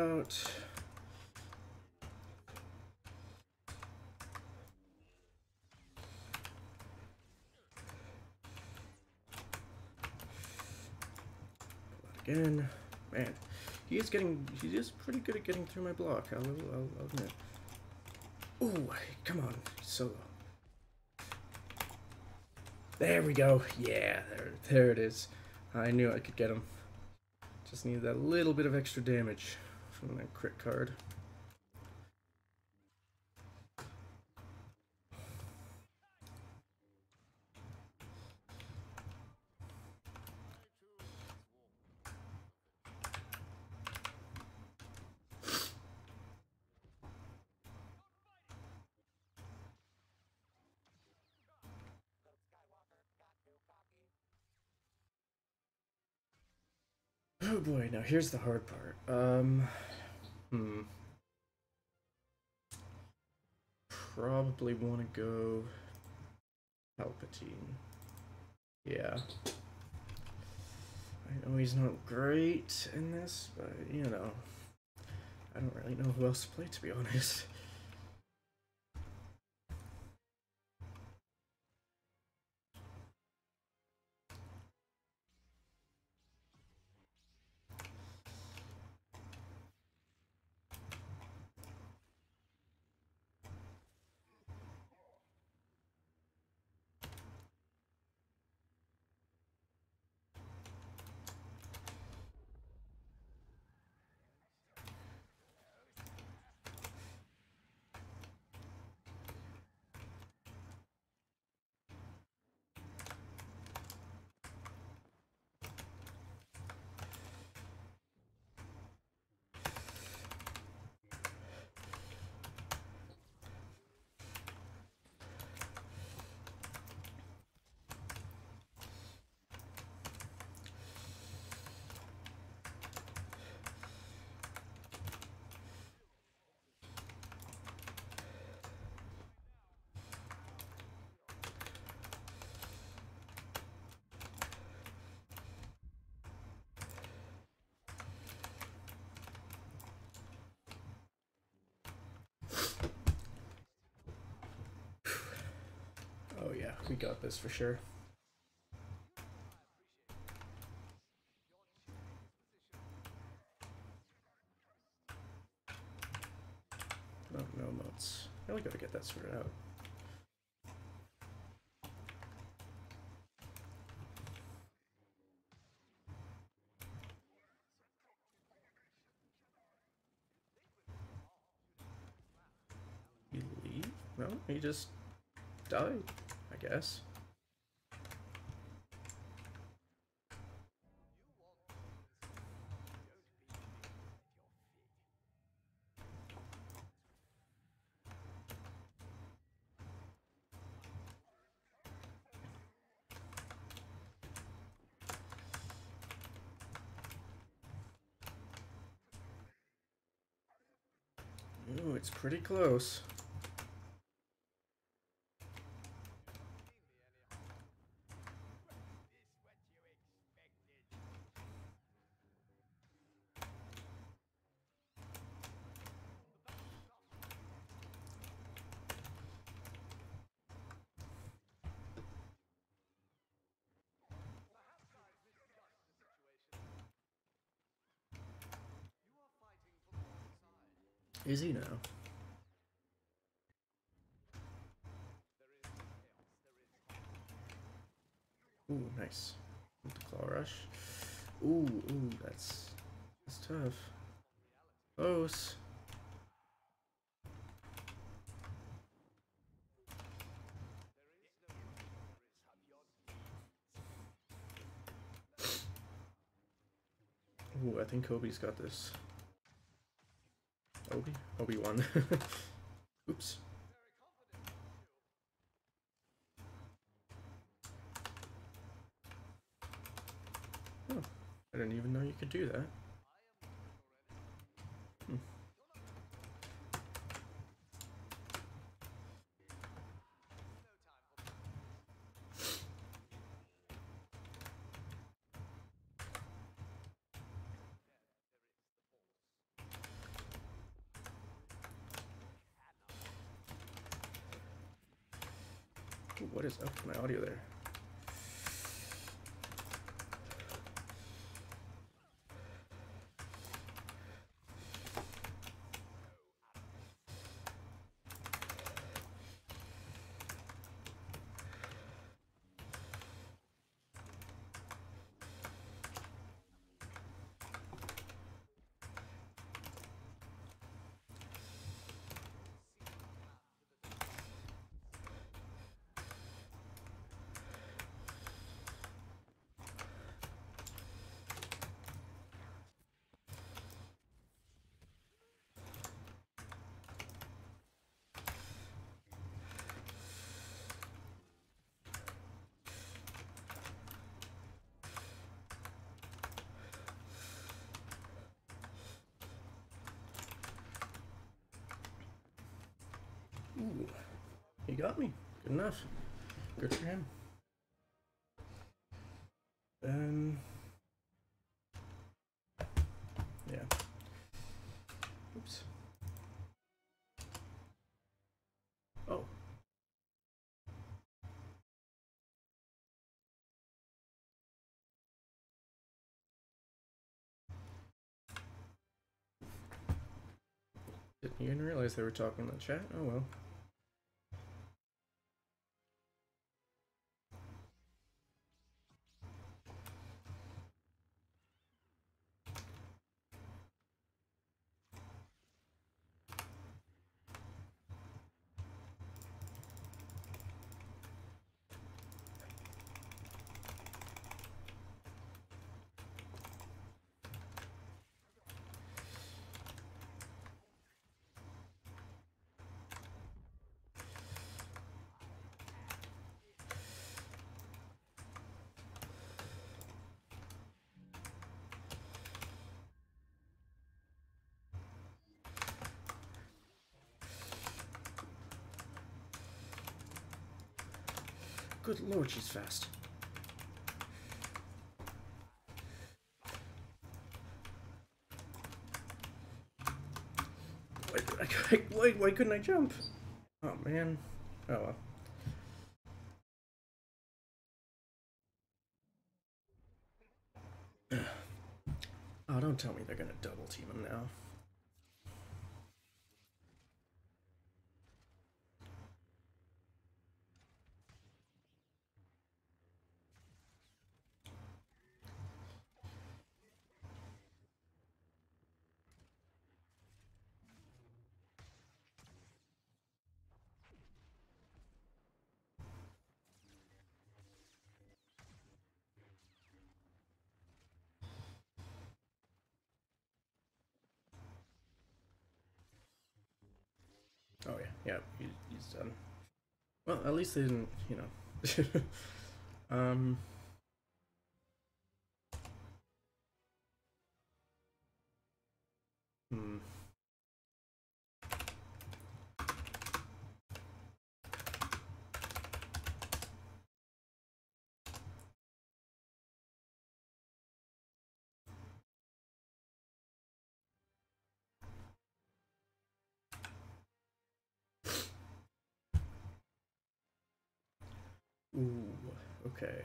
Again. Man, he is getting, he is pretty good at getting through my block, I'll, I'll, I'll admit. Ooh, come on, solo. There we go. Yeah, there, there it is. I knew I could get him. Just needed that little bit of extra damage from that crit card. Here's the hard part. Um, hmm. Probably want to go Palpatine. Yeah. I know he's not great in this, but you know, I don't really know who else to play to be honest. Oh yeah, we got this for sure. Oh, no moats. Really gotta get that sorted out. You leave? No, he just died, I guess. It's pretty close. Ooh, nice. With the claw rush. Ooh, ooh, that's that's tough. Close. Ooh, I think Kobe's got this. Obi? Obi-Wan. Oops. Oh, I didn't even know you could do that. Hmm. Ooh, what is my audio there? Ooh, he got me. Good enough. Good for him. Um. Yeah. Oops. Oh. Didn't even realize they were talking in the chat. Oh well. Good lord, she's fast. Why, why, couldn't I jump? Oh man. Oh well. Oh, don't tell me they're gonna double team him now. Oh yeah, yeah, he, he's done. Well, at least they didn't, you know. um. Ooh, okay.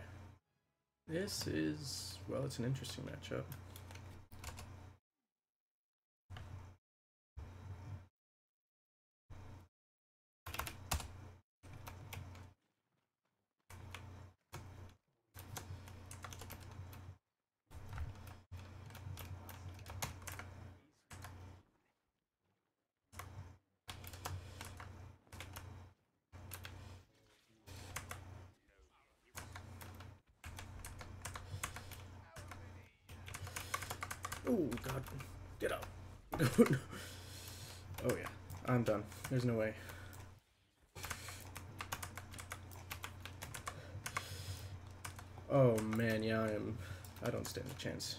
This is well, it's an interesting matchup. Oh god, get up. oh yeah, I'm done. There's no way. Oh man, yeah, I am. I don't stand a chance.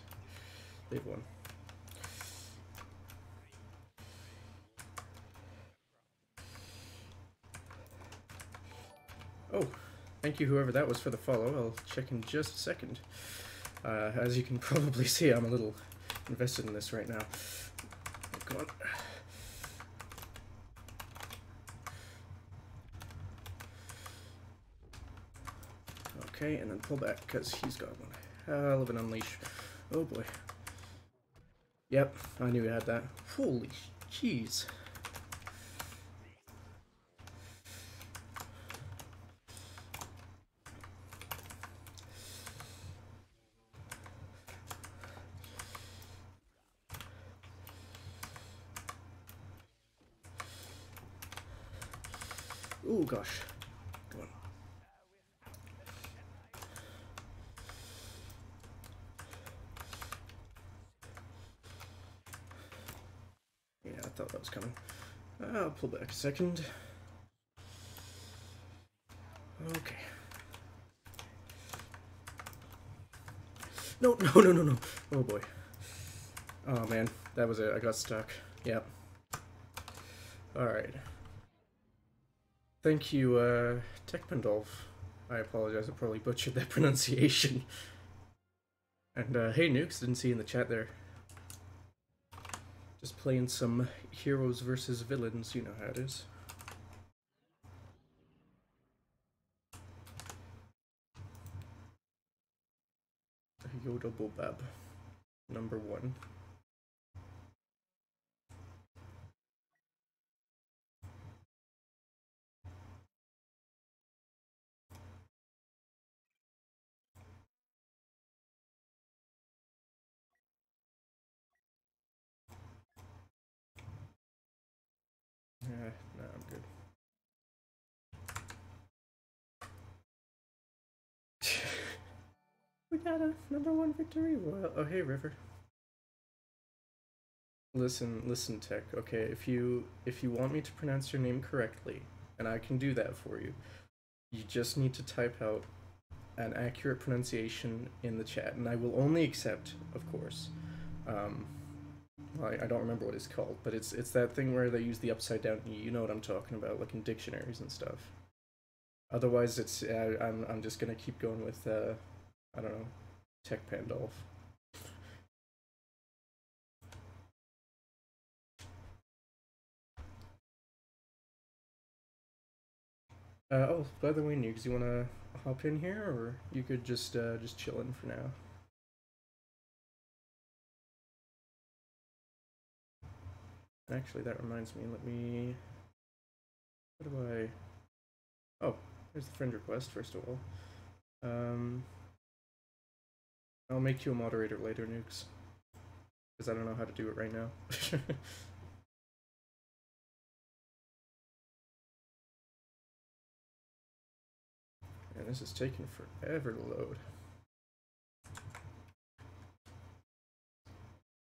They've won. Oh, thank you, whoever that was, for the follow. I'll check in just a second. Uh, as you can probably see, I'm a little invested in this right now. Oh, come on. Okay, and then pull back because he's got one hell of an unleash. Oh boy. Yep, I knew he had that. Holy jeez. Oh gosh. Come on. Yeah, I thought that was coming. I'll pull back a second. Okay. No, no, no, no, no. Oh boy. Oh man, that was it. I got stuck. Yep. Alright. Thank you, uh, Tekpendolf. I apologize, I probably butchered that pronunciation. And, uh, hey Nukes, didn't see you in the chat there. Just playing some heroes versus villains, you know how it is. Yoda Bobab, number one. Got a number one victory. Well, oh hey River. Listen, listen, Tech. Okay, if you if you want me to pronounce your name correctly, and I can do that for you, you just need to type out an accurate pronunciation in the chat, and I will only accept, of course. Um, I, I don't remember what it's called, but it's it's that thing where they use the upside down E. You know what I'm talking about, like in dictionaries and stuff. Otherwise, it's I'm I'm just gonna keep going with uh, I don't know, Tech Pandolf. Uh, oh, by the way, Nukes, you wanna hop in here, or you could just uh, just chill in for now. Actually, that reminds me. Let me. What do I? Oh, there's the friend request. First of all, um, I'll make you a moderator later, Nukes, because I don't know how to do it right now. and this is taking forever to load.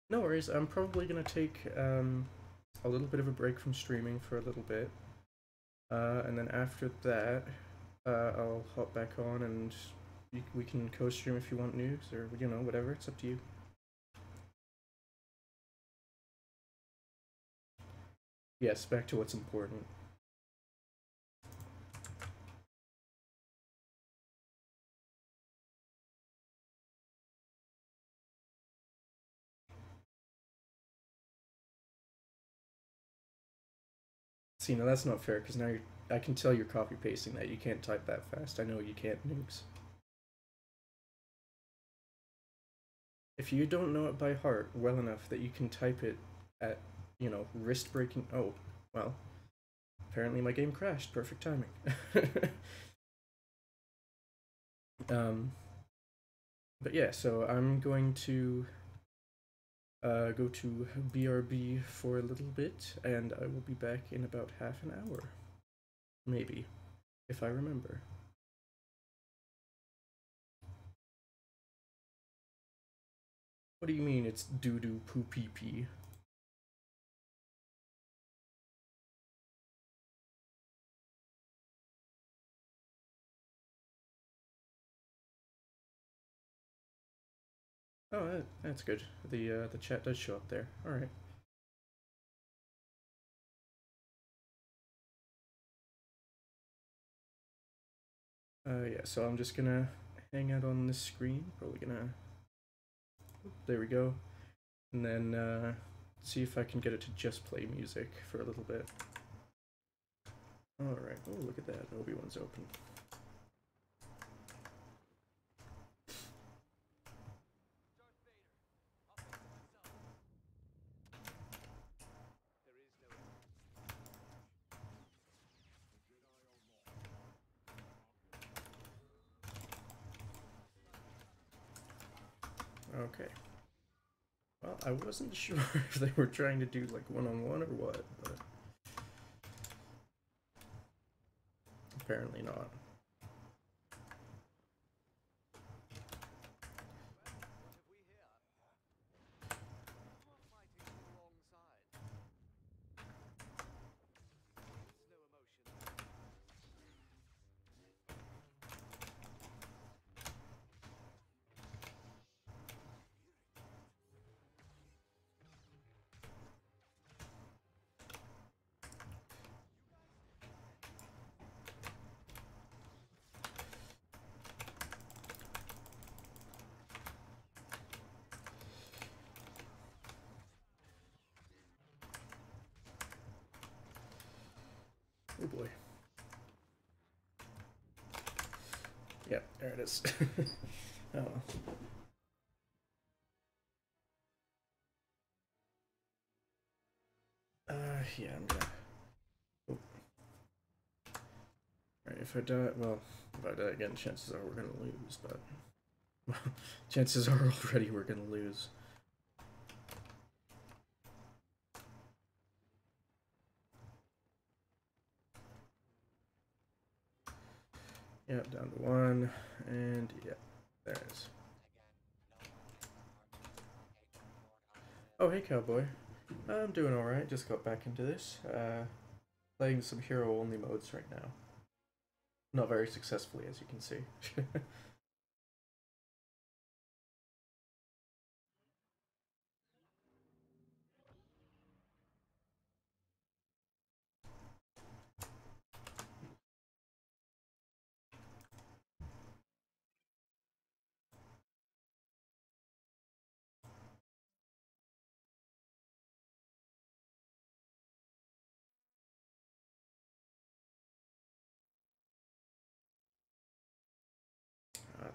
No worries. I'm probably gonna take um, a little bit of a break from streaming for a little bit, uh, and then after that, uh, I'll hop back on and we can co-stream if you want news or you know whatever. It's up to you. Yes, back to what's important. See, now that's not fair because now you're I can tell you're copy pasting that. You can't type that fast. I know you can't, nukes. If you don't know it by heart well enough that you can type it at, you know, wrist breaking. Oh, well. Apparently my game crashed. Perfect timing. um, but yeah, so I'm going to uh, go to BRB for a little bit, and I will be back in about half an hour. Maybe, if I remember. What do you mean it's doo doo poo pee pee? Oh, that, that's good. The uh, the chat does show up there. All right. Uh, yeah, so I'm just gonna hang out on this screen. Probably gonna. There we go. And then uh, see if I can get it to just play music for a little bit. All right. Oh, look at that. Obi Wan's open. Okay. Well, I wasn't sure if they were trying to do like one on one or what, but apparently not. Oh boy. Yep, there it is. oh. Uh, yeah, I'm gonna. Alright, if I die, well, if I die again, chances are we're gonna lose, but. chances are already we're gonna lose. Yep, down to one, and yep, there it is. Oh, hey, cowboy. I'm doing alright, just got back into this. Uh, playing some hero only modes right now. Not very successfully, as you can see.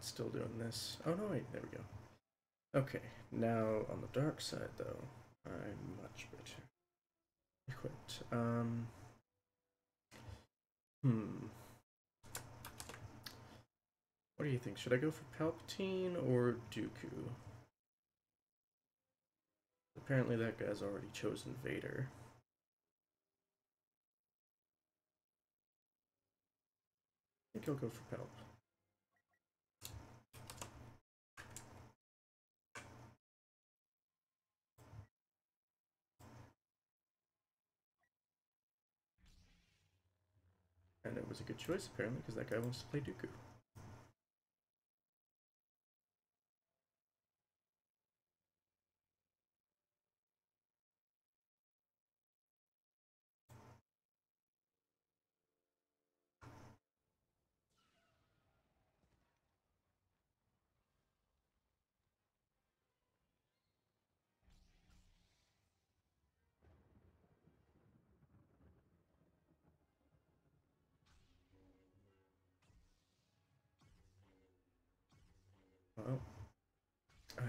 It's still doing this. Oh no, wait, there we go. Okay, now on the dark side though, I'm much better equipped. Um, hmm. What do you think? Should I go for Palpatine or Dooku? Apparently that guy's already chosen Vader. I think I'll go for Palp. Was a good choice, apparently, because that guy wants to play Dooku.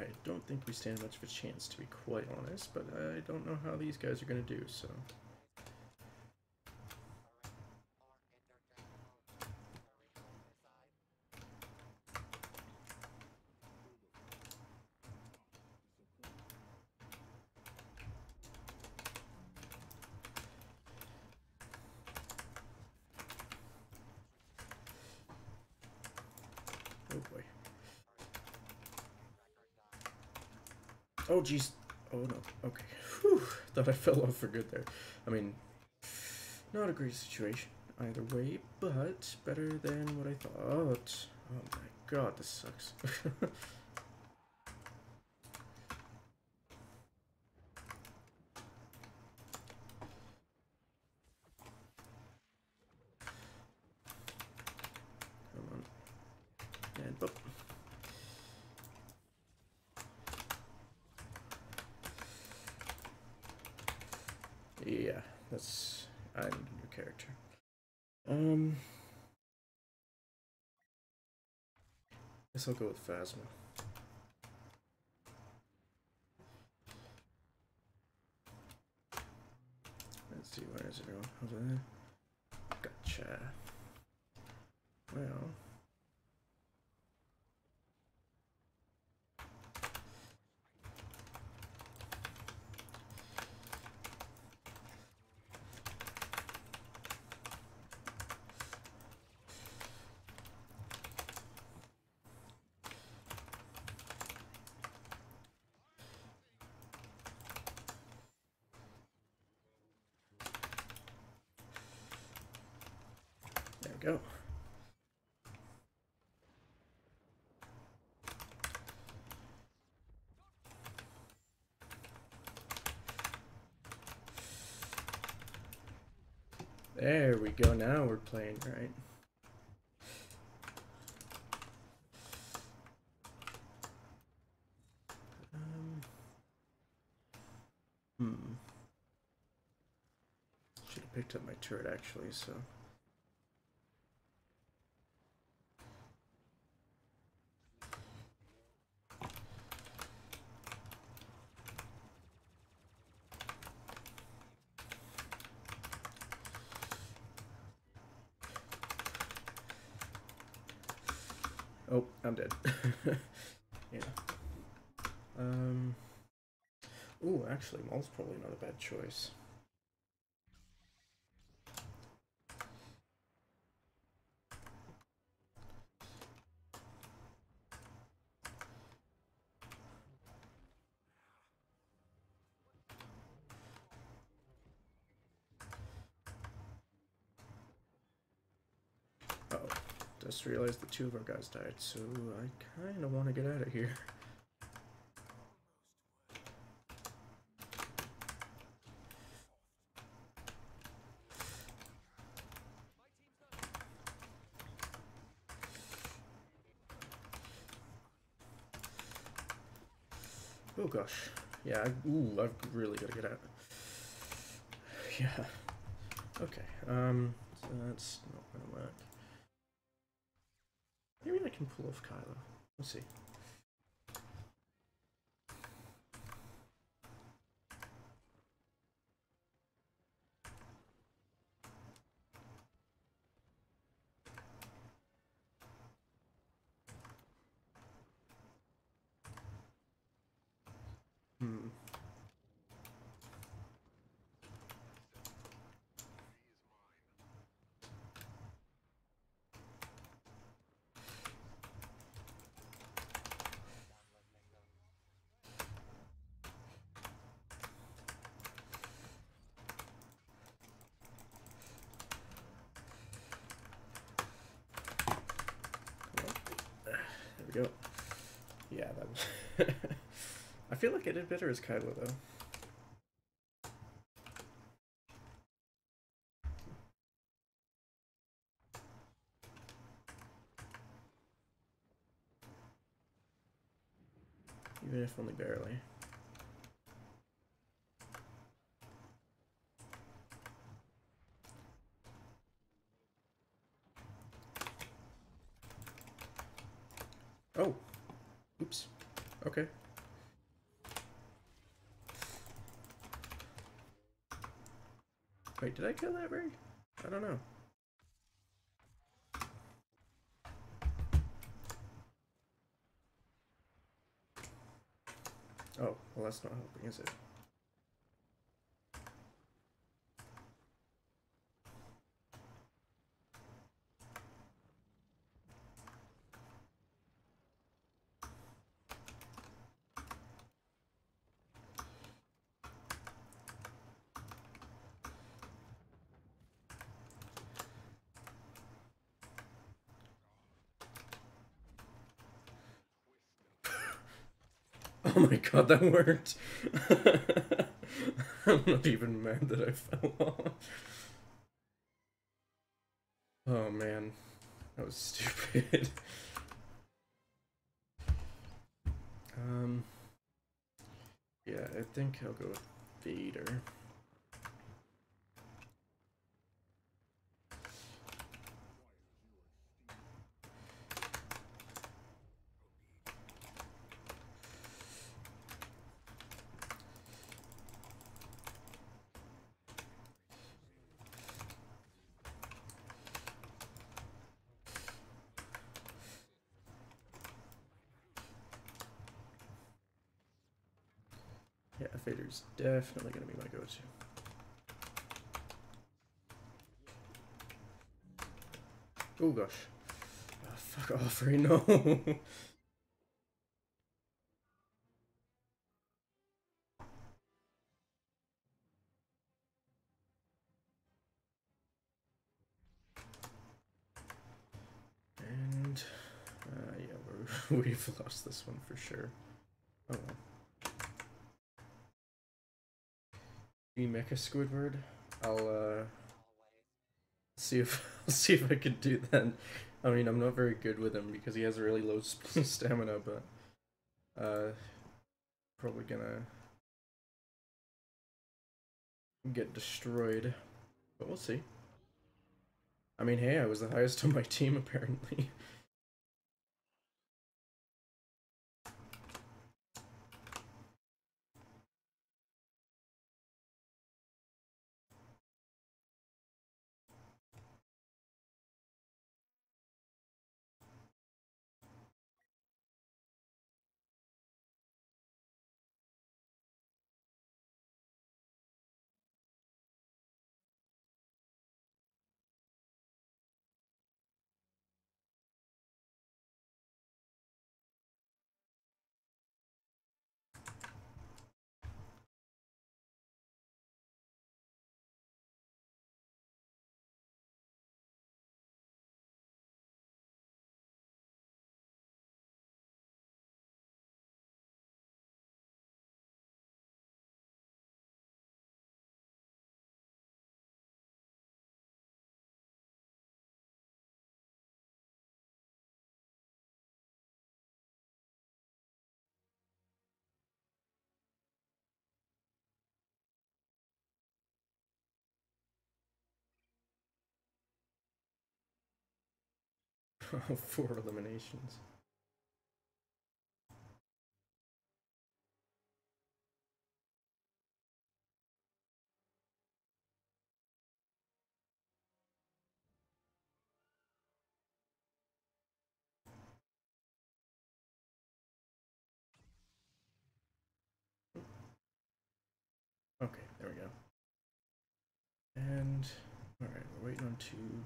I don't think we stand much of a chance, to be quite honest, but I don't know how these guys are going to do, so. Oh boy. Oh jeez. Oh no. Okay. Whew. Thought I fell off for good there. I mean, not a great situation either way, but better than what I thought. Oh my god, this sucks. Come on. And boop. Yeah, that's I need a new character. Um, guess I'll go with Phasma. Let's see where is everyone over there. Gotcha. Well. There we go. There we go. Now we're playing right. Um, hmm. Should have picked up my turret actually, so. Oh, I'm dead. yeah. Um. Ooh, actually, Maul's probably not a bad choice. Oh, just realized the two of our guys died, so I kind of want to get out of here. Gosh. Yeah, I, ooh, I've really got to get out. Yeah. Okay, um, so that's not gonna work. Maybe I can pull off Kylo. Let's see. Hmm. There we go. Yeah, that was. I feel like I did better as Kylo though. Even if only barely. Oh, Okay. Wait, did I kill that bird? I don't know. Oh, well that's not helping, is it? Oh my god, that worked. I'm not even mad that I fell off. Oh man, that was stupid. um, yeah, I think I'll go with Vader. Yeah, Definitely gonna be my go-to. Oh gosh. Oh, fuck off right now. and uh, yeah, we're, we've lost this one for sure. Oh well. The Mecha Squidward. I'll uh see if I'll see if I can do that. I mean, I'm not very good with him because he has a really low stamina, but uh, probably gonna get destroyed. But we'll see. I mean, hey, I was the highest on my team apparently. Four eliminations. Okay, there we go. And alright, we're waiting on two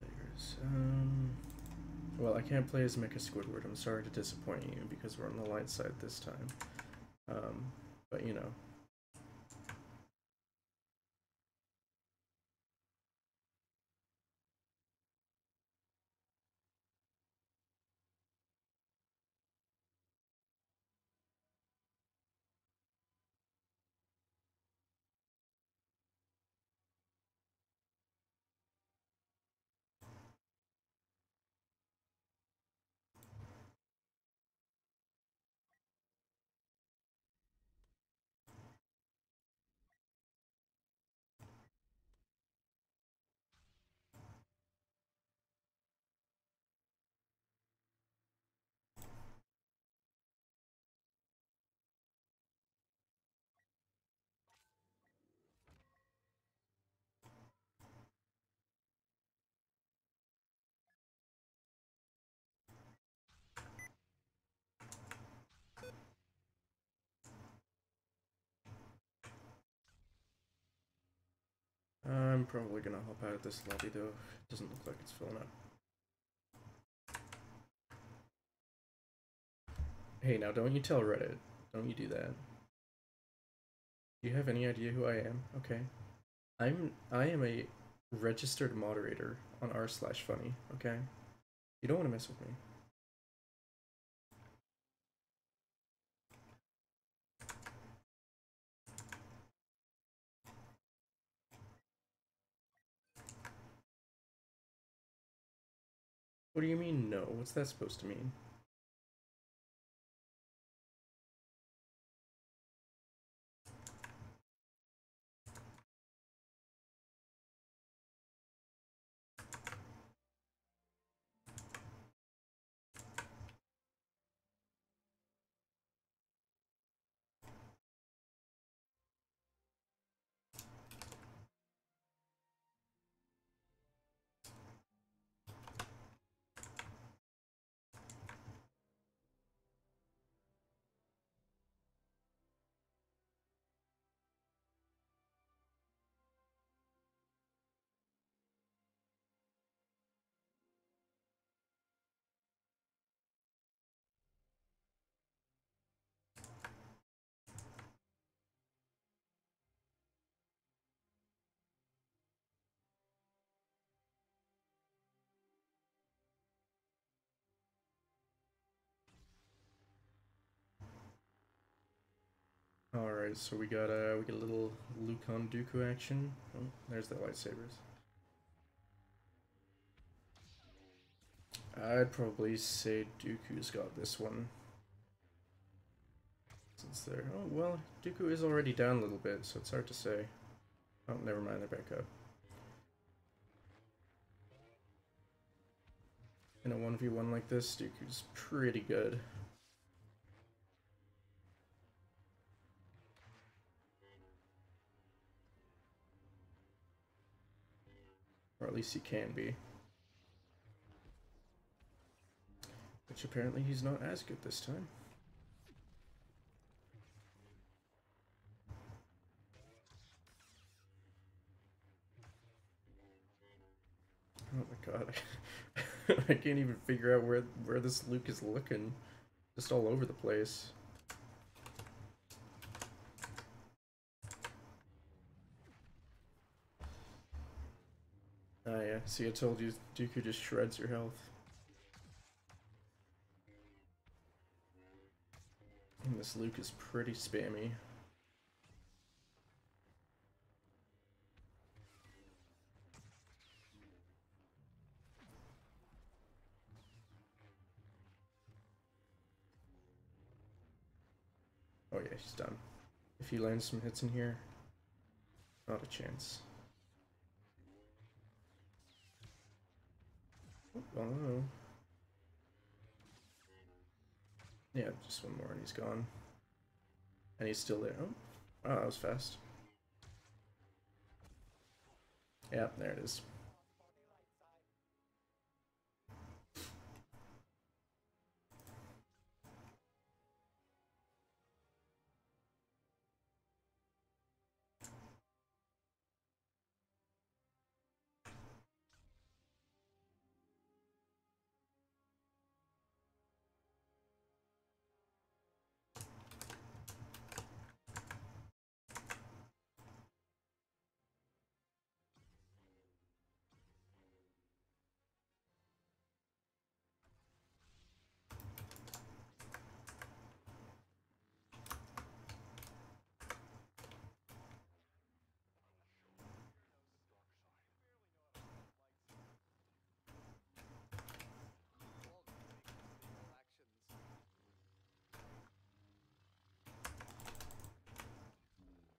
players. Um well I can't play as Mecha Squidward, I'm sorry to disappoint you because we're on the light side this time. Um but you know. Probably gonna hop out of this lobby though. It doesn't look like it's filling up. Hey, now don't you tell Reddit. Don't you do that. Do you have any idea who I am? Okay. I'm I am a registered moderator on r slash funny, okay? You don't want to mess with me. What do you mean no? What's that supposed to mean? Alright, so we got uh we got a little Luke and Dooku action. Oh, there's the lightsabers. I'd probably say Dooku's got this one. Since they're oh well, Dooku is already down a little bit, so it's hard to say. Oh, never mind, they're back up. In a 1v1 like this, Dooku's pretty good. Or at least he can be. Which apparently he's not as good this time. Oh my god. I can't even figure out where where this Luke is looking. Just all over the place. See I told you, Dooku just shreds your health. And this Luke is pretty spammy. Oh yeah, he's done. If he lands some hits in here, not a chance. Oh no. Yeah, just one more and he's gone. And he's still there. Oh, wow, that was fast. Yeah, there it is.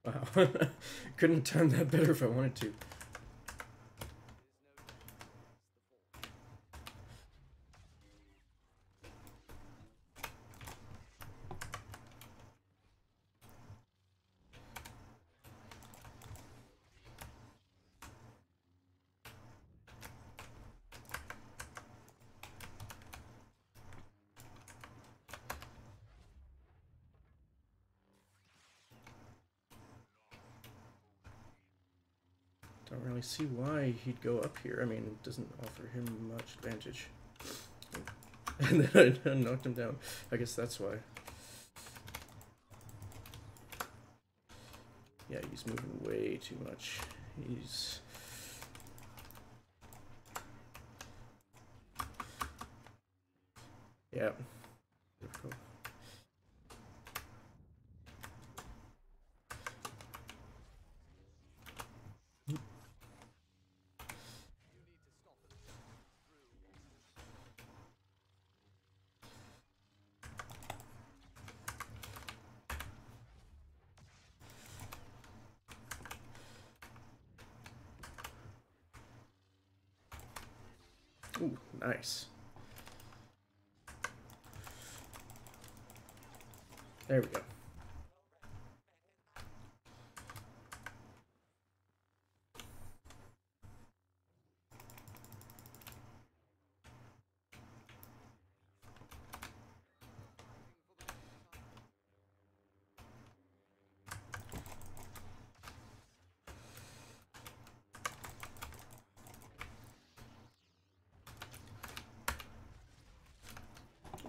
Wow. Couldn't time that better if I wanted to. He'd go up here. I mean, it doesn't offer him much advantage. And then I knocked him down. I guess that's why. Yeah, he's moving way too much. He's... Yeah. Difficult. Ooh, nice. There we go.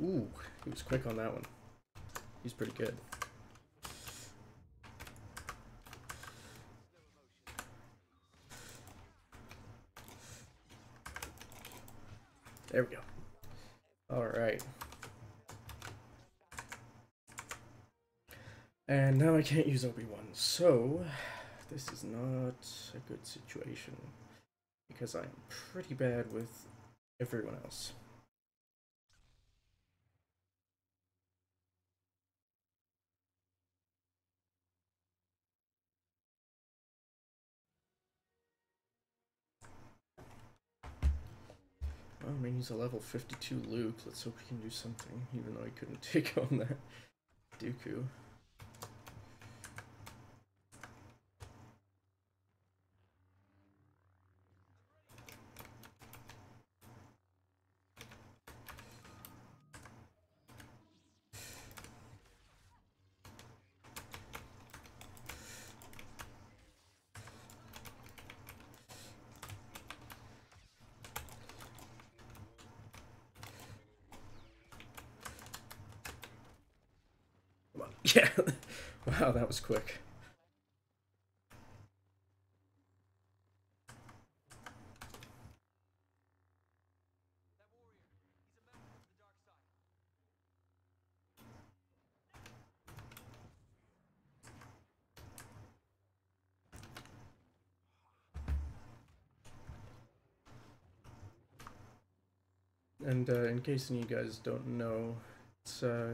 Ooh, he quick on that one. He's pretty good. There we go. All right. And now I can't use Obi-Wan, so this is not a good situation because I'm pretty bad with everyone else. Oh, I mean, he's a level 52 Luke. Let's hope he can do something, even though he couldn't take on that Dooku. Come on. Yeah. wow, that was quick. And uh, in case any of you guys don't know, it's uh,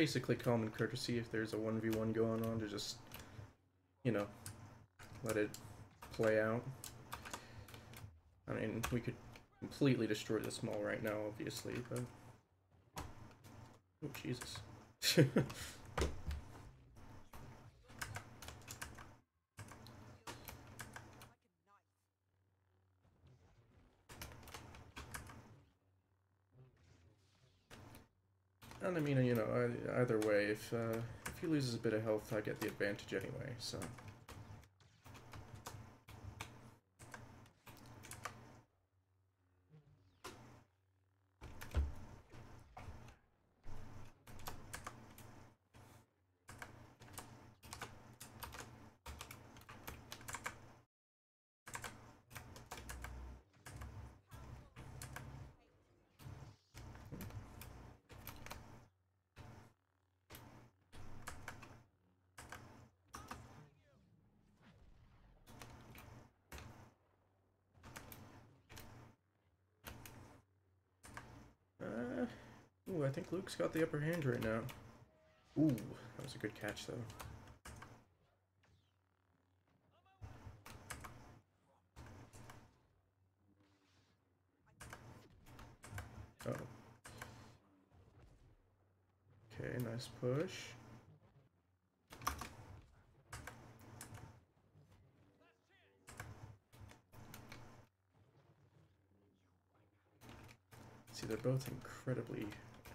basically common courtesy if there's a 1v1 going on to just, you know, let it play out. I mean, we could completely destroy this Maul right now, obviously, but... Oh, Jesus. And I mean, you know, either way, if uh, if he loses a bit of health, I get the advantage anyway. So Uh, ooh, I think Luke's got the upper hand right now. Ooh, that was a good catch, though. Oh. Okay, nice push. See, they're both incredibly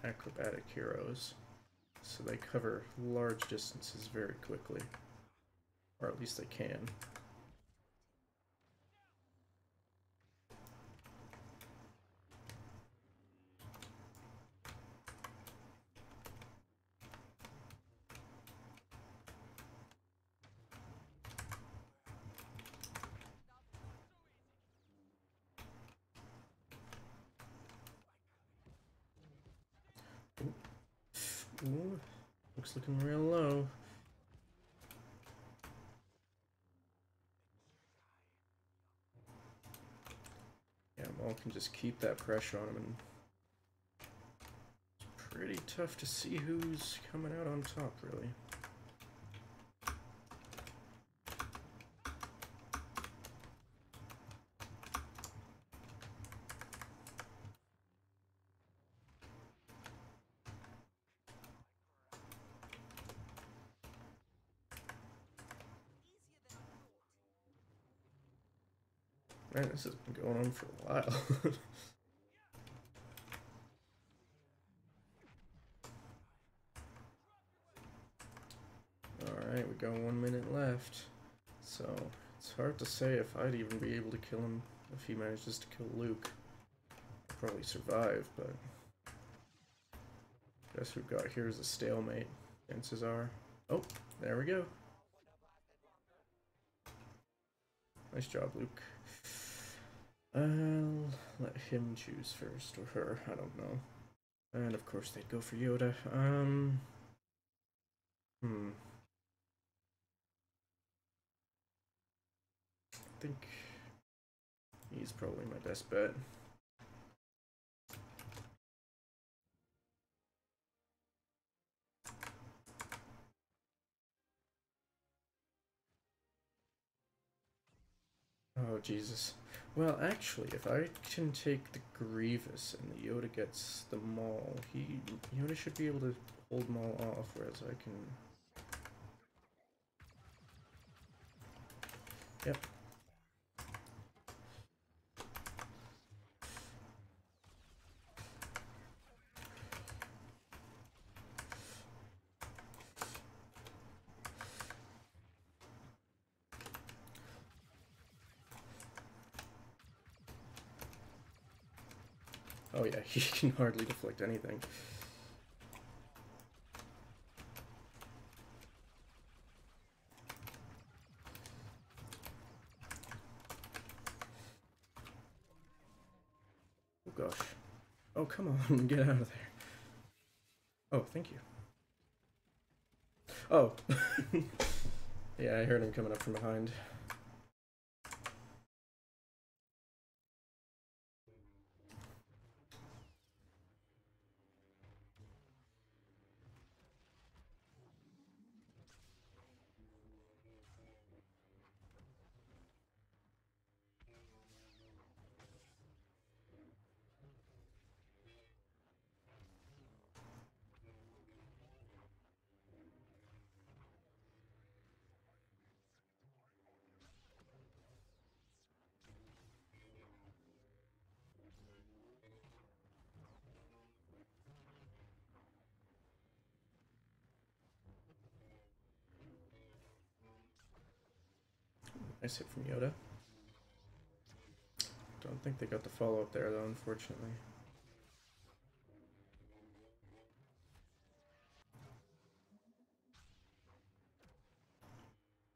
acrobatic heroes, so they cover large distances very quickly. Or at least they can. Ooh, looks looking real low. Yeah, Maul can just keep that pressure on him and it's pretty tough to see who's coming out on top really. Man, this has been going on for a while. Alright, we got one minute left. So, it's hard to say if I'd even be able to kill him if he manages to kill Luke. Probably survive, but... Guess we've got here is a stalemate against are... Oh, there we go. Nice job, Luke. I'll let him choose first, or her, I don't know. And of course they'd go for Yoda. Um. Hmm. I think he's probably my best bet. Jesus. Well, actually, if I can take the Grievous and the Yoda gets the Maul, he Yoda should be able to hold Maul off, whereas I can... Yep. Oh yeah, he can hardly deflect anything. Oh gosh. Oh, come on, get out of there. Oh, thank you. Oh. yeah, I heard him coming up from behind. Nice hit from Yoda. Don't think they got the follow up there though, unfortunately.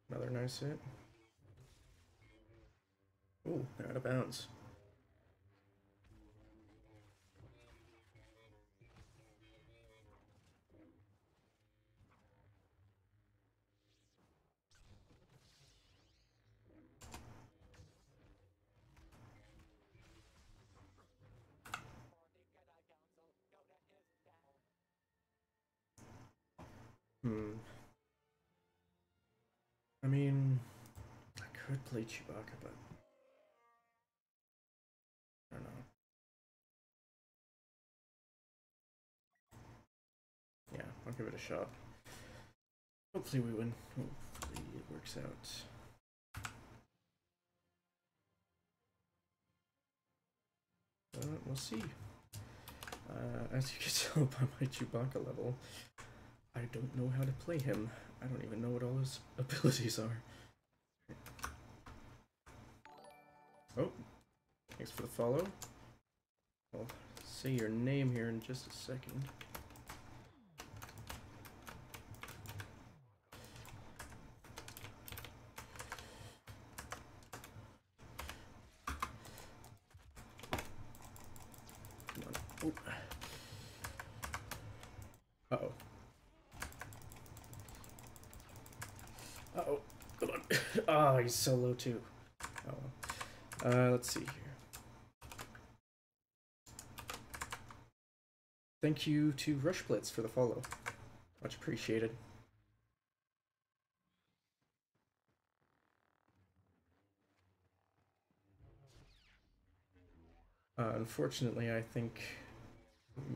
Another nice hit. Ooh, out of bounds. Chewbacca, but I don't know. Yeah, I'll give it a shot. Hopefully we win. Hopefully it works out. But we'll see. Uh, as you can tell by my Chewbacca level, I don't know how to play him. I don't even know what all his abilities are. Oh, thanks for the follow. I'll say your name here in just a second. Oh. Uh oh. Uh oh. Come on. Ah, oh, he's so low too. Uh, let's see here. Thank you to Rush Blitz for the follow. Much appreciated. Uh, unfortunately, I think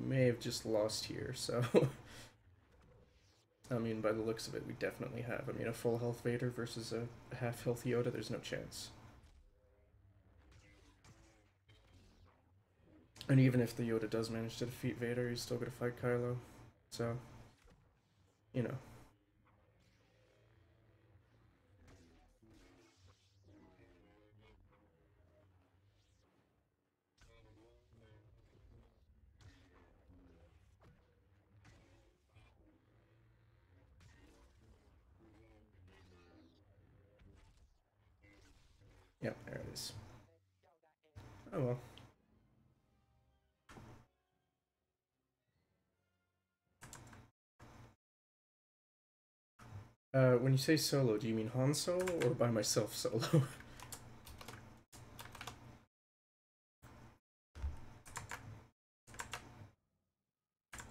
may have just lost here, so... I mean, by the looks of it, we definitely have. I mean, a full health Vader versus a half health Yoda, there's no chance. And even if the Yoda does manage to defeat Vader, he's still gonna fight Kylo. So, you know. Yep, there it is. Oh well. Uh, when you say solo, do you mean Han Solo or by myself solo?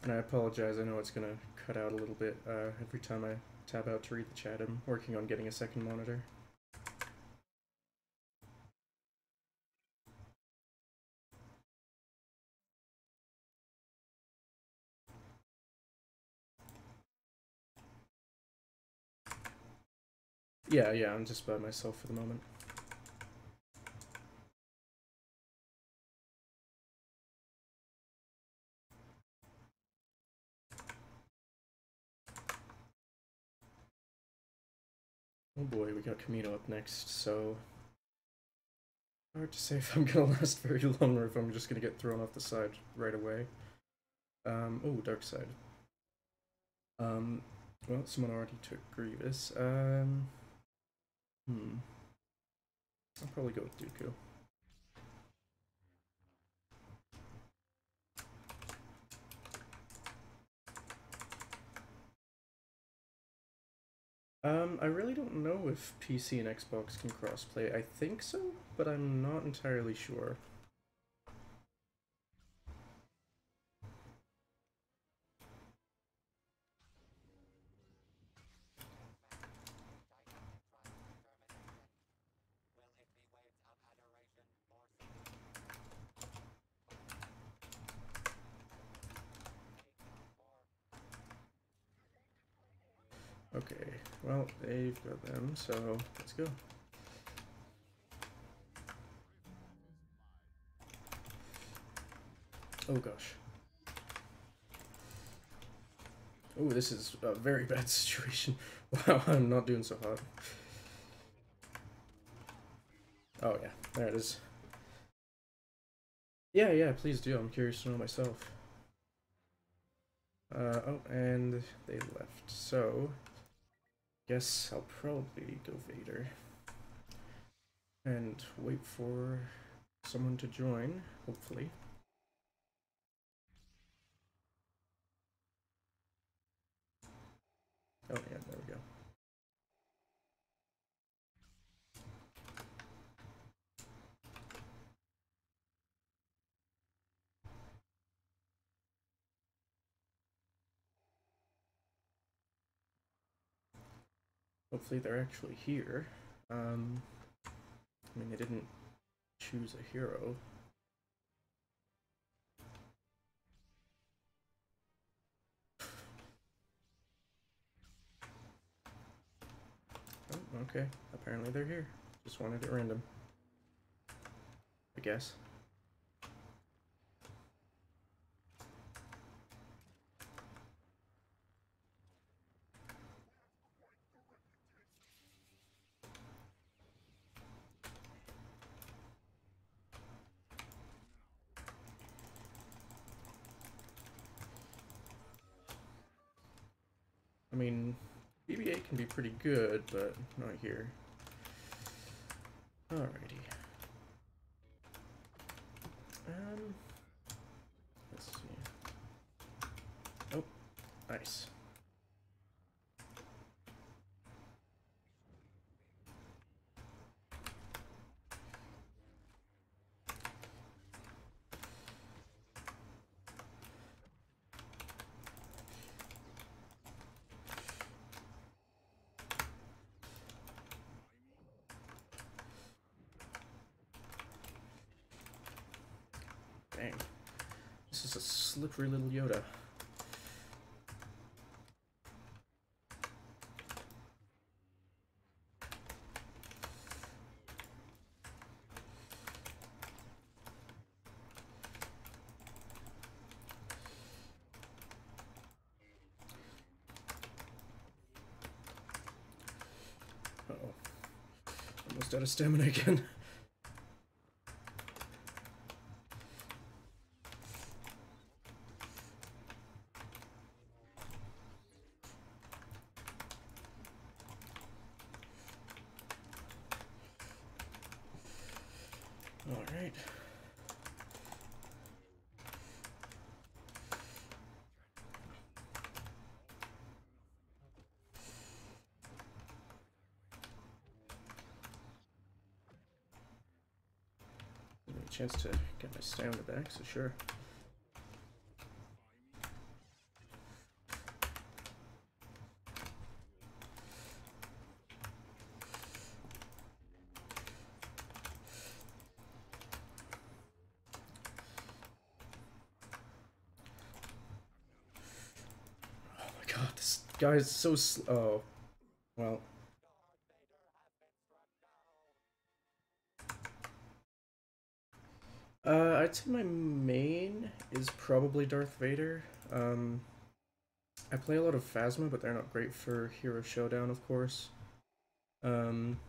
and I apologize, I know it's gonna cut out a little bit uh, every time I tab out to read the chat. I'm working on getting a second monitor. Yeah, yeah, I'm just by myself for the moment. Oh boy, we got Kamino up next, so hard to say if I'm gonna last very long or if I'm just gonna get thrown off the side right away. Um, oh, dark side. Um, well, someone already took Grievous. Um, hmm. I'll probably go with Dooku. Um, I really don't know if PC and Xbox can crossplay. I think so, but I'm not entirely sure. Okay, well, they've got them, so let's go. Oh gosh. Oh, this is a very bad situation. Wow, I'm not doing so hot. Oh yeah, there it is. Yeah, yeah, please do. I'm curious to know myself. Uh, oh, and they left. So, guess I'll probably go Vader. And wait for someone to join, hopefully. Oh yeah, there we go. Hopefully they're actually here. Um, I mean, they didn't choose a hero. Oh, okay. Apparently they're here. Just wanted it random. I guess. I mean, BB-8 can be pretty good, but not here. Alrighty. Um, let's see. Oh, nice. Slippery little Yoda. Uh oh. Almost out of stamina again. Alright. Give me a chance to get my stamina back, so sure. Oh my god, this guy is so sl- oh. Well. Uh, I'd say my main is probably Darth Vader. Um, I play a lot of Phasma, but they're not great for Hero Showdown, of course. Um,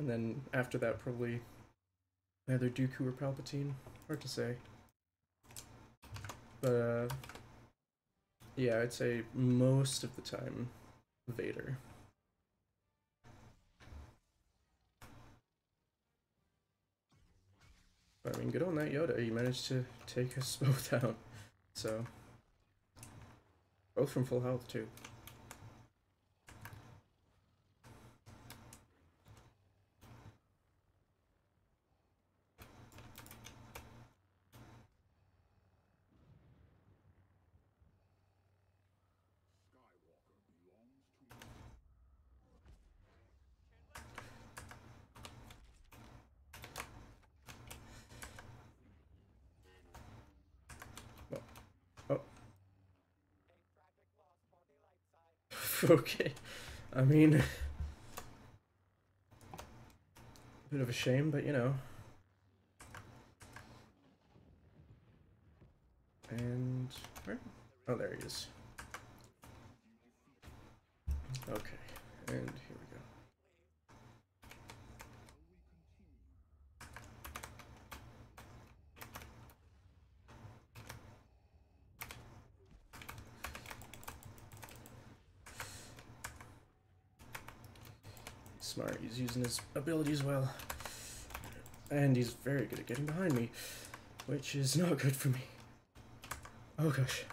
and then after that, probably either Dooku or Palpatine. Hard to say. But, uh, yeah, I'd say most of the time, Vader. That Yoda. He managed to take us both out. So, both from full health, too. okay. I mean, a bit of a shame, but you know. And where? Oh, there he is. Okay, and here we go. Smart, he's using his abilities well. And he's very good at getting behind me, which is not good for me. Oh gosh.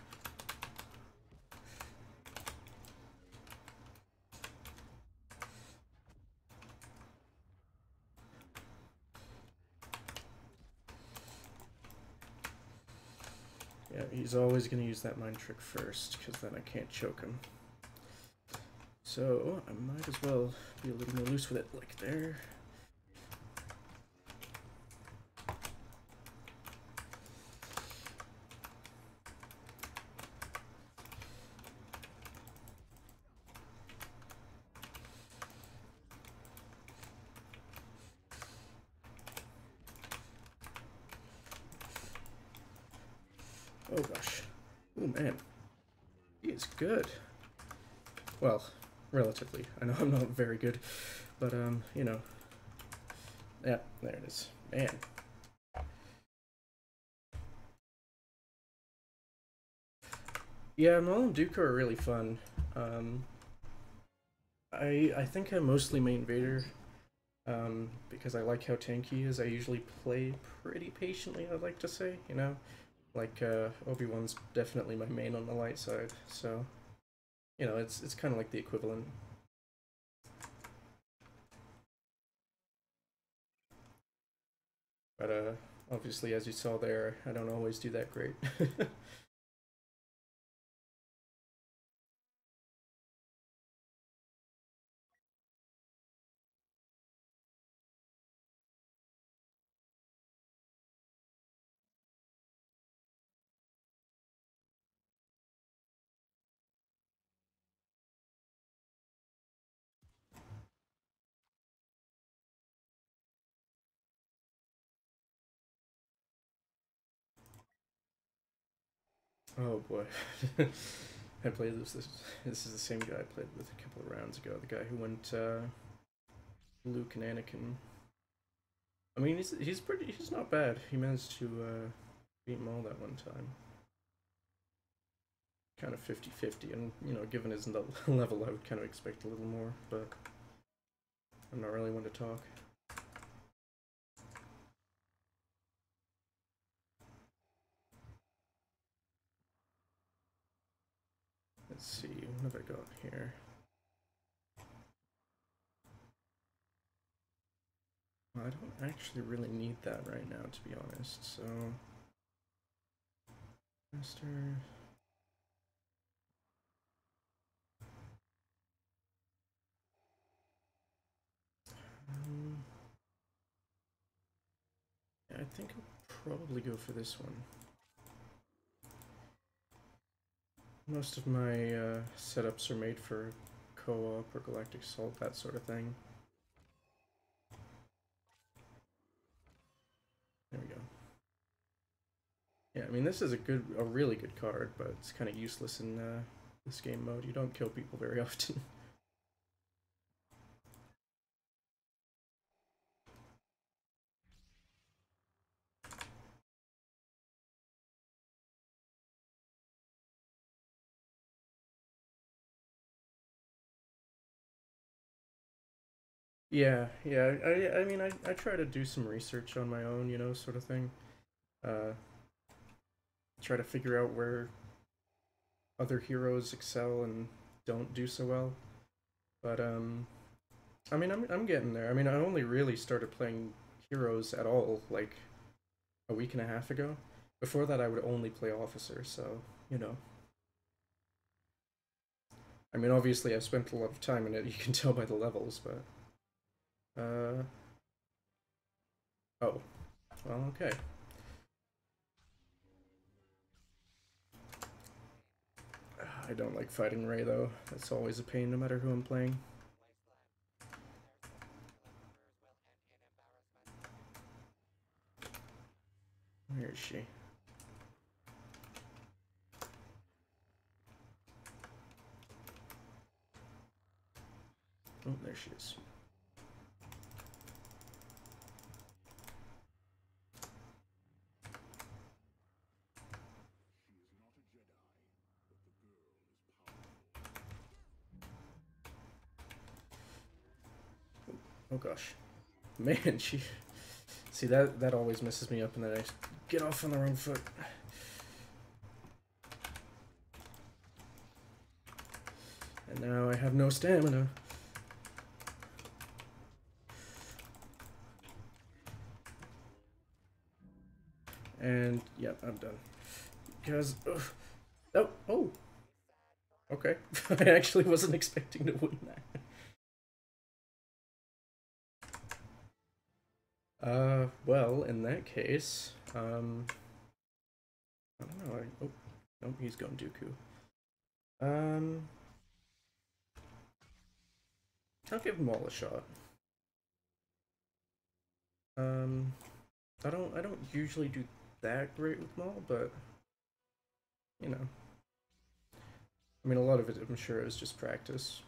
Yeah, he's always going to use that mind trick first, because then I can't choke him. So, I might as well be a little more loose with it, like there. Oh gosh. Oh man. He is good. Well, relatively. I know I'm not very good, but um, you know. Yeah, there it is. Man. Yeah, Maul and Dooku are really fun. Um, I I think I mostly main Vader, um, because I like how tanky he is. I usually play pretty patiently. I'd like to say, you know, like uh, Obi Wan's definitely my main on the light side. So, you know, it's it's kind of like the equivalent. But uh, obviously, as you saw there, I don't always do that great. Oh boy. I played this, this. This is the same guy I played with a couple of rounds ago. The guy who went uh, Luke and Anakin. I mean, he's he's pretty. He's not bad. He managed to uh, beat Maul that one time. Kind of 50-50, and you know, given his le- level, I would kind of expect a little more, but I'm not really one to talk. Let's see, what have I got here? I don't actually really need that right now, to be honest, so... Master... Um, I think I'll probably go for this one. Most of my uh, setups are made for co-op or galactic Assault, that sort of thing. There we go. Yeah, I mean this is a good, a really good card, but it's kind of useless in uh, this game mode. You don't kill people very often. Yeah, yeah. I I mean I, I try to do some research on my own, you know, sort of thing. Uh try to figure out where other heroes excel and don't do so well. But um I mean I'm I'm getting there. I mean I only really started playing heroes at all like a week and a half ago. Before that I would only play officer, so, you know. I mean obviously I've spent a lot of time in it, you can tell by the levels, but uh. Oh. Well, okay. I don't like fighting Rey though. That's always a pain, no matter who I'm playing. Where is she? Oh, there she is. Oh gosh. Man, she See that that always messes me up and then I get off on the wrong foot. And now I have no stamina. And yep, I'm done. Because ugh. oh oh okay, I actually wasn't expecting to win that. Uh, well, in that case, um, I don't know. I, oh, nope, he's going Dooku. Um, I'll give them all a shot. Um, I don't, I don't usually do that great with Maul, but you know, I mean, a lot of it, I'm sure, is just practice.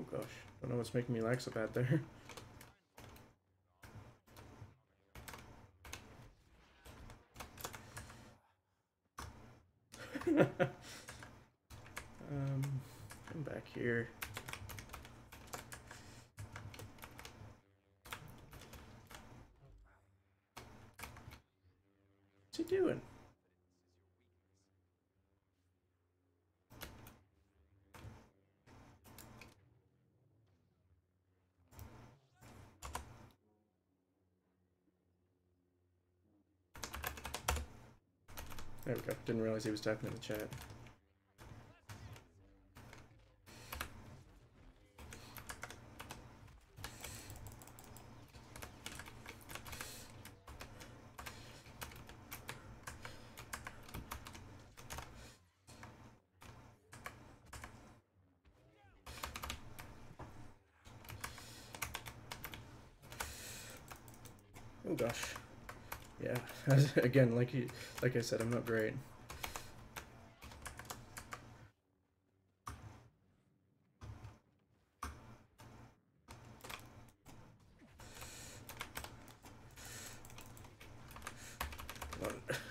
Oh gosh, don't know what's making me lag so bad there. um, come back here. What's he doing? Go. Didn't realize he was typing in the chat. Oh gosh. Yeah. Again, like you, like I said, I'm not great.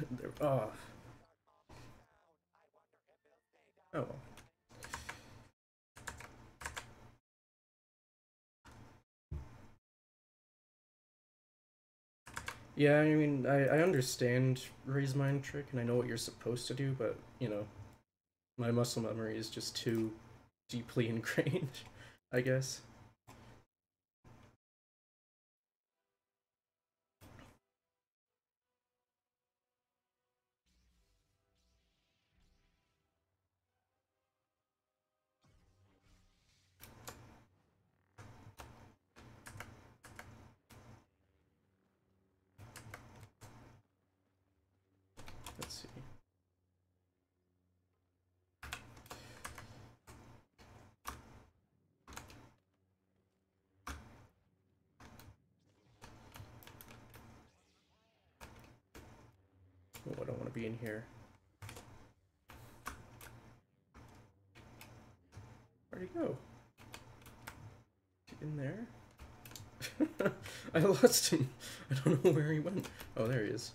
There- Oh. Oh. well. Yeah, I mean, I, I understand Rey's mind trick, and I know what you're supposed to do, but, you know, my muscle memory is just too deeply ingrained, I guess. Here. Where'd he go? In there? I lost him. I don't know where he went. Oh, there he is.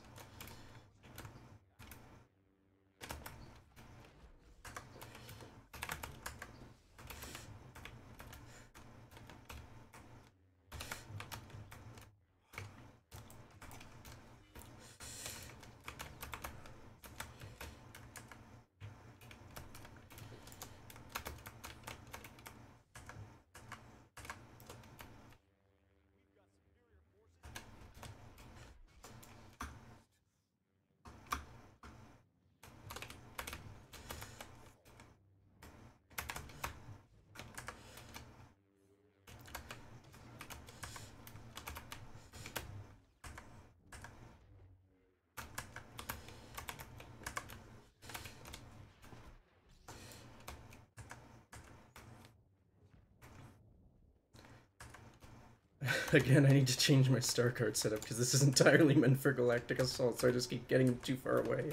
Again, I need to change my star card setup because this is entirely meant for Galactic Assault, so I just keep getting too far away.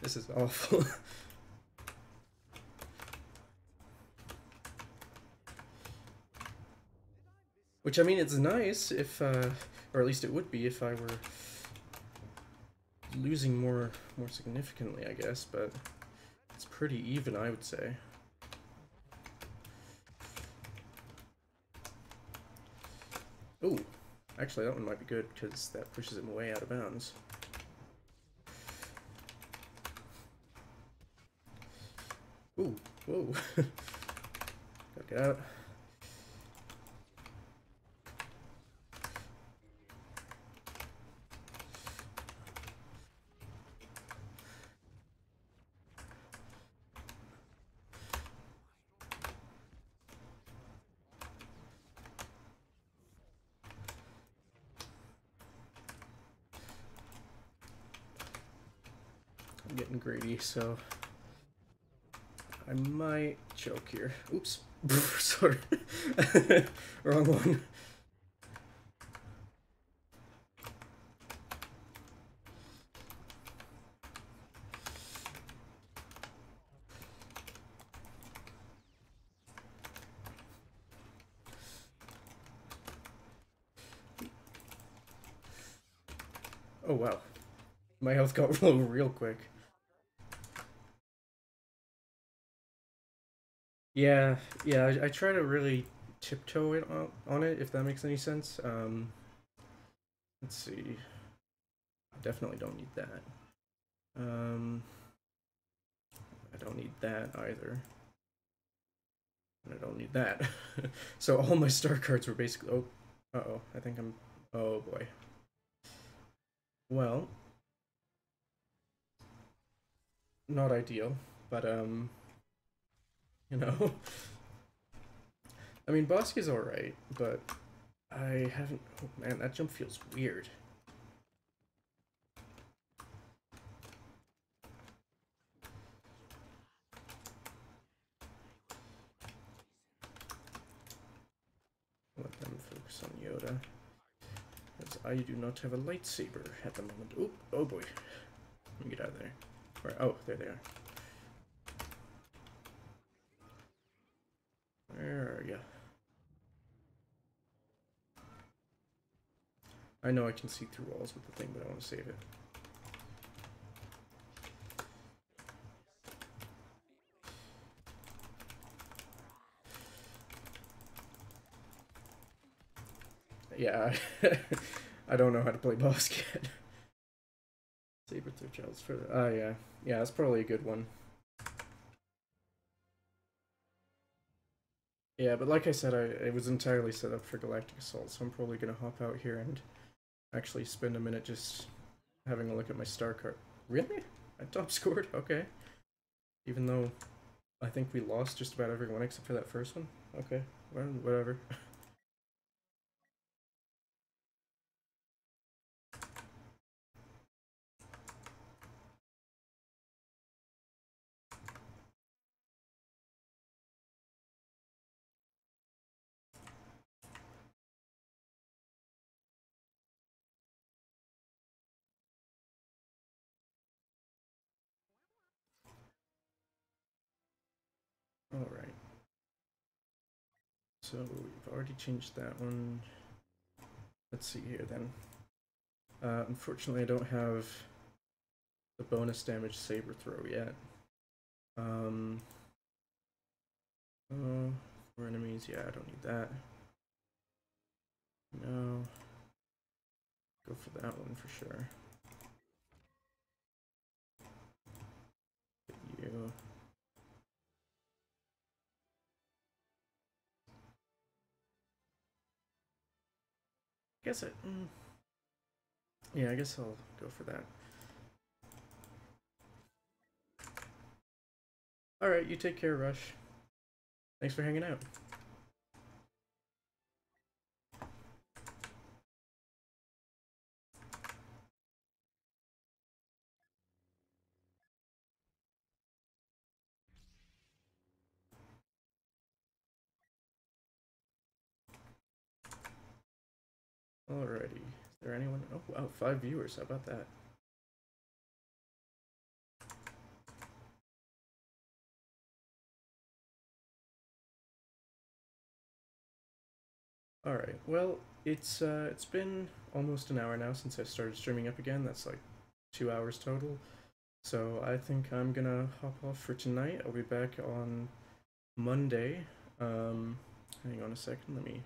This is awful. Which, I mean, it's nice if, uh, or at least it would be if I were losing more, more significantly, I guess, but it's pretty even, I would say. Ooh, actually that one might be good because that pushes him way out of bounds. Ooh, whoa. Gotta get out. I'm getting greedy, so I might choke here. Oops. Sorry. Wrong one. Oh wow. My health got low real quick. Yeah, yeah, I, I try to really tiptoe it on, on it, if that makes any sense. Um, let's see. I definitely don't need that. Um, I don't need that either. I don't need that. so all my star cards were basically... Oh, uh-oh, I think I'm... Oh boy. Well, not ideal, but um, you know, I mean, Bossk is all right, but I haven't. Oh man, that jump feels weird. Let them focus on Yoda. As I do not have a lightsaber at the moment. Oh, oh boy. Let me get out of there. Where? Oh, there they are. Where are ya? I know I can see through walls with the thing, but I want to save it. Yeah, I don't know how to play Bossk yet. Saber through for the. Oh, yeah. Yeah, that's probably a good one. Yeah, but like I said, I it was entirely set up for Galactic Assault, so I'm probably gonna hop out here and actually spend a minute just having a look at my star card. Really? I top scored? Okay. Even though I think we lost just about everyone except for that first one. Okay, well, whatever. Alright. So we've already changed that one. Let's see here then. Uh, unfortunately, I don't have the bonus damage saber throw yet. Um, oh, for enemies, yeah, I don't need that. No. Go for that one for sure. Get you. Guess it. Mm, yeah, I guess I'll go for that. Alright, you take care, Rush. Thanks for hanging out. Alrighty. Is there anyone? Oh, wow, five viewers. How about that? Alright, well, it's uh, it's been almost an hour now since I started streaming up again. That's like two hours total. So I think I'm gonna hop off for tonight. I'll be back on Monday. Um, hang on a second. Let me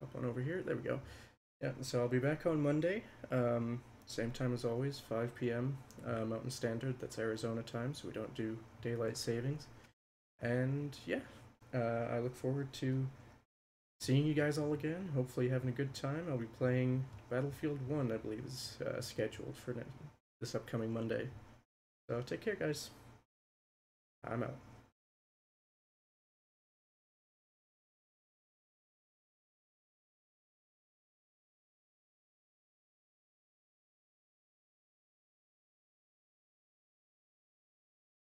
hop on over here. There we go. Yeah, so I'll be back on Monday. Um, same time as always, 5 p.m. Uh, Mountain Standard. That's Arizona time, so we don't do daylight savings. And yeah, uh, I look forward to seeing you guys all again. Hopefully, having a good time. I'll be playing Battlefield 1, I believe, is uh, scheduled for this upcoming Monday. So take care, guys. I'm out.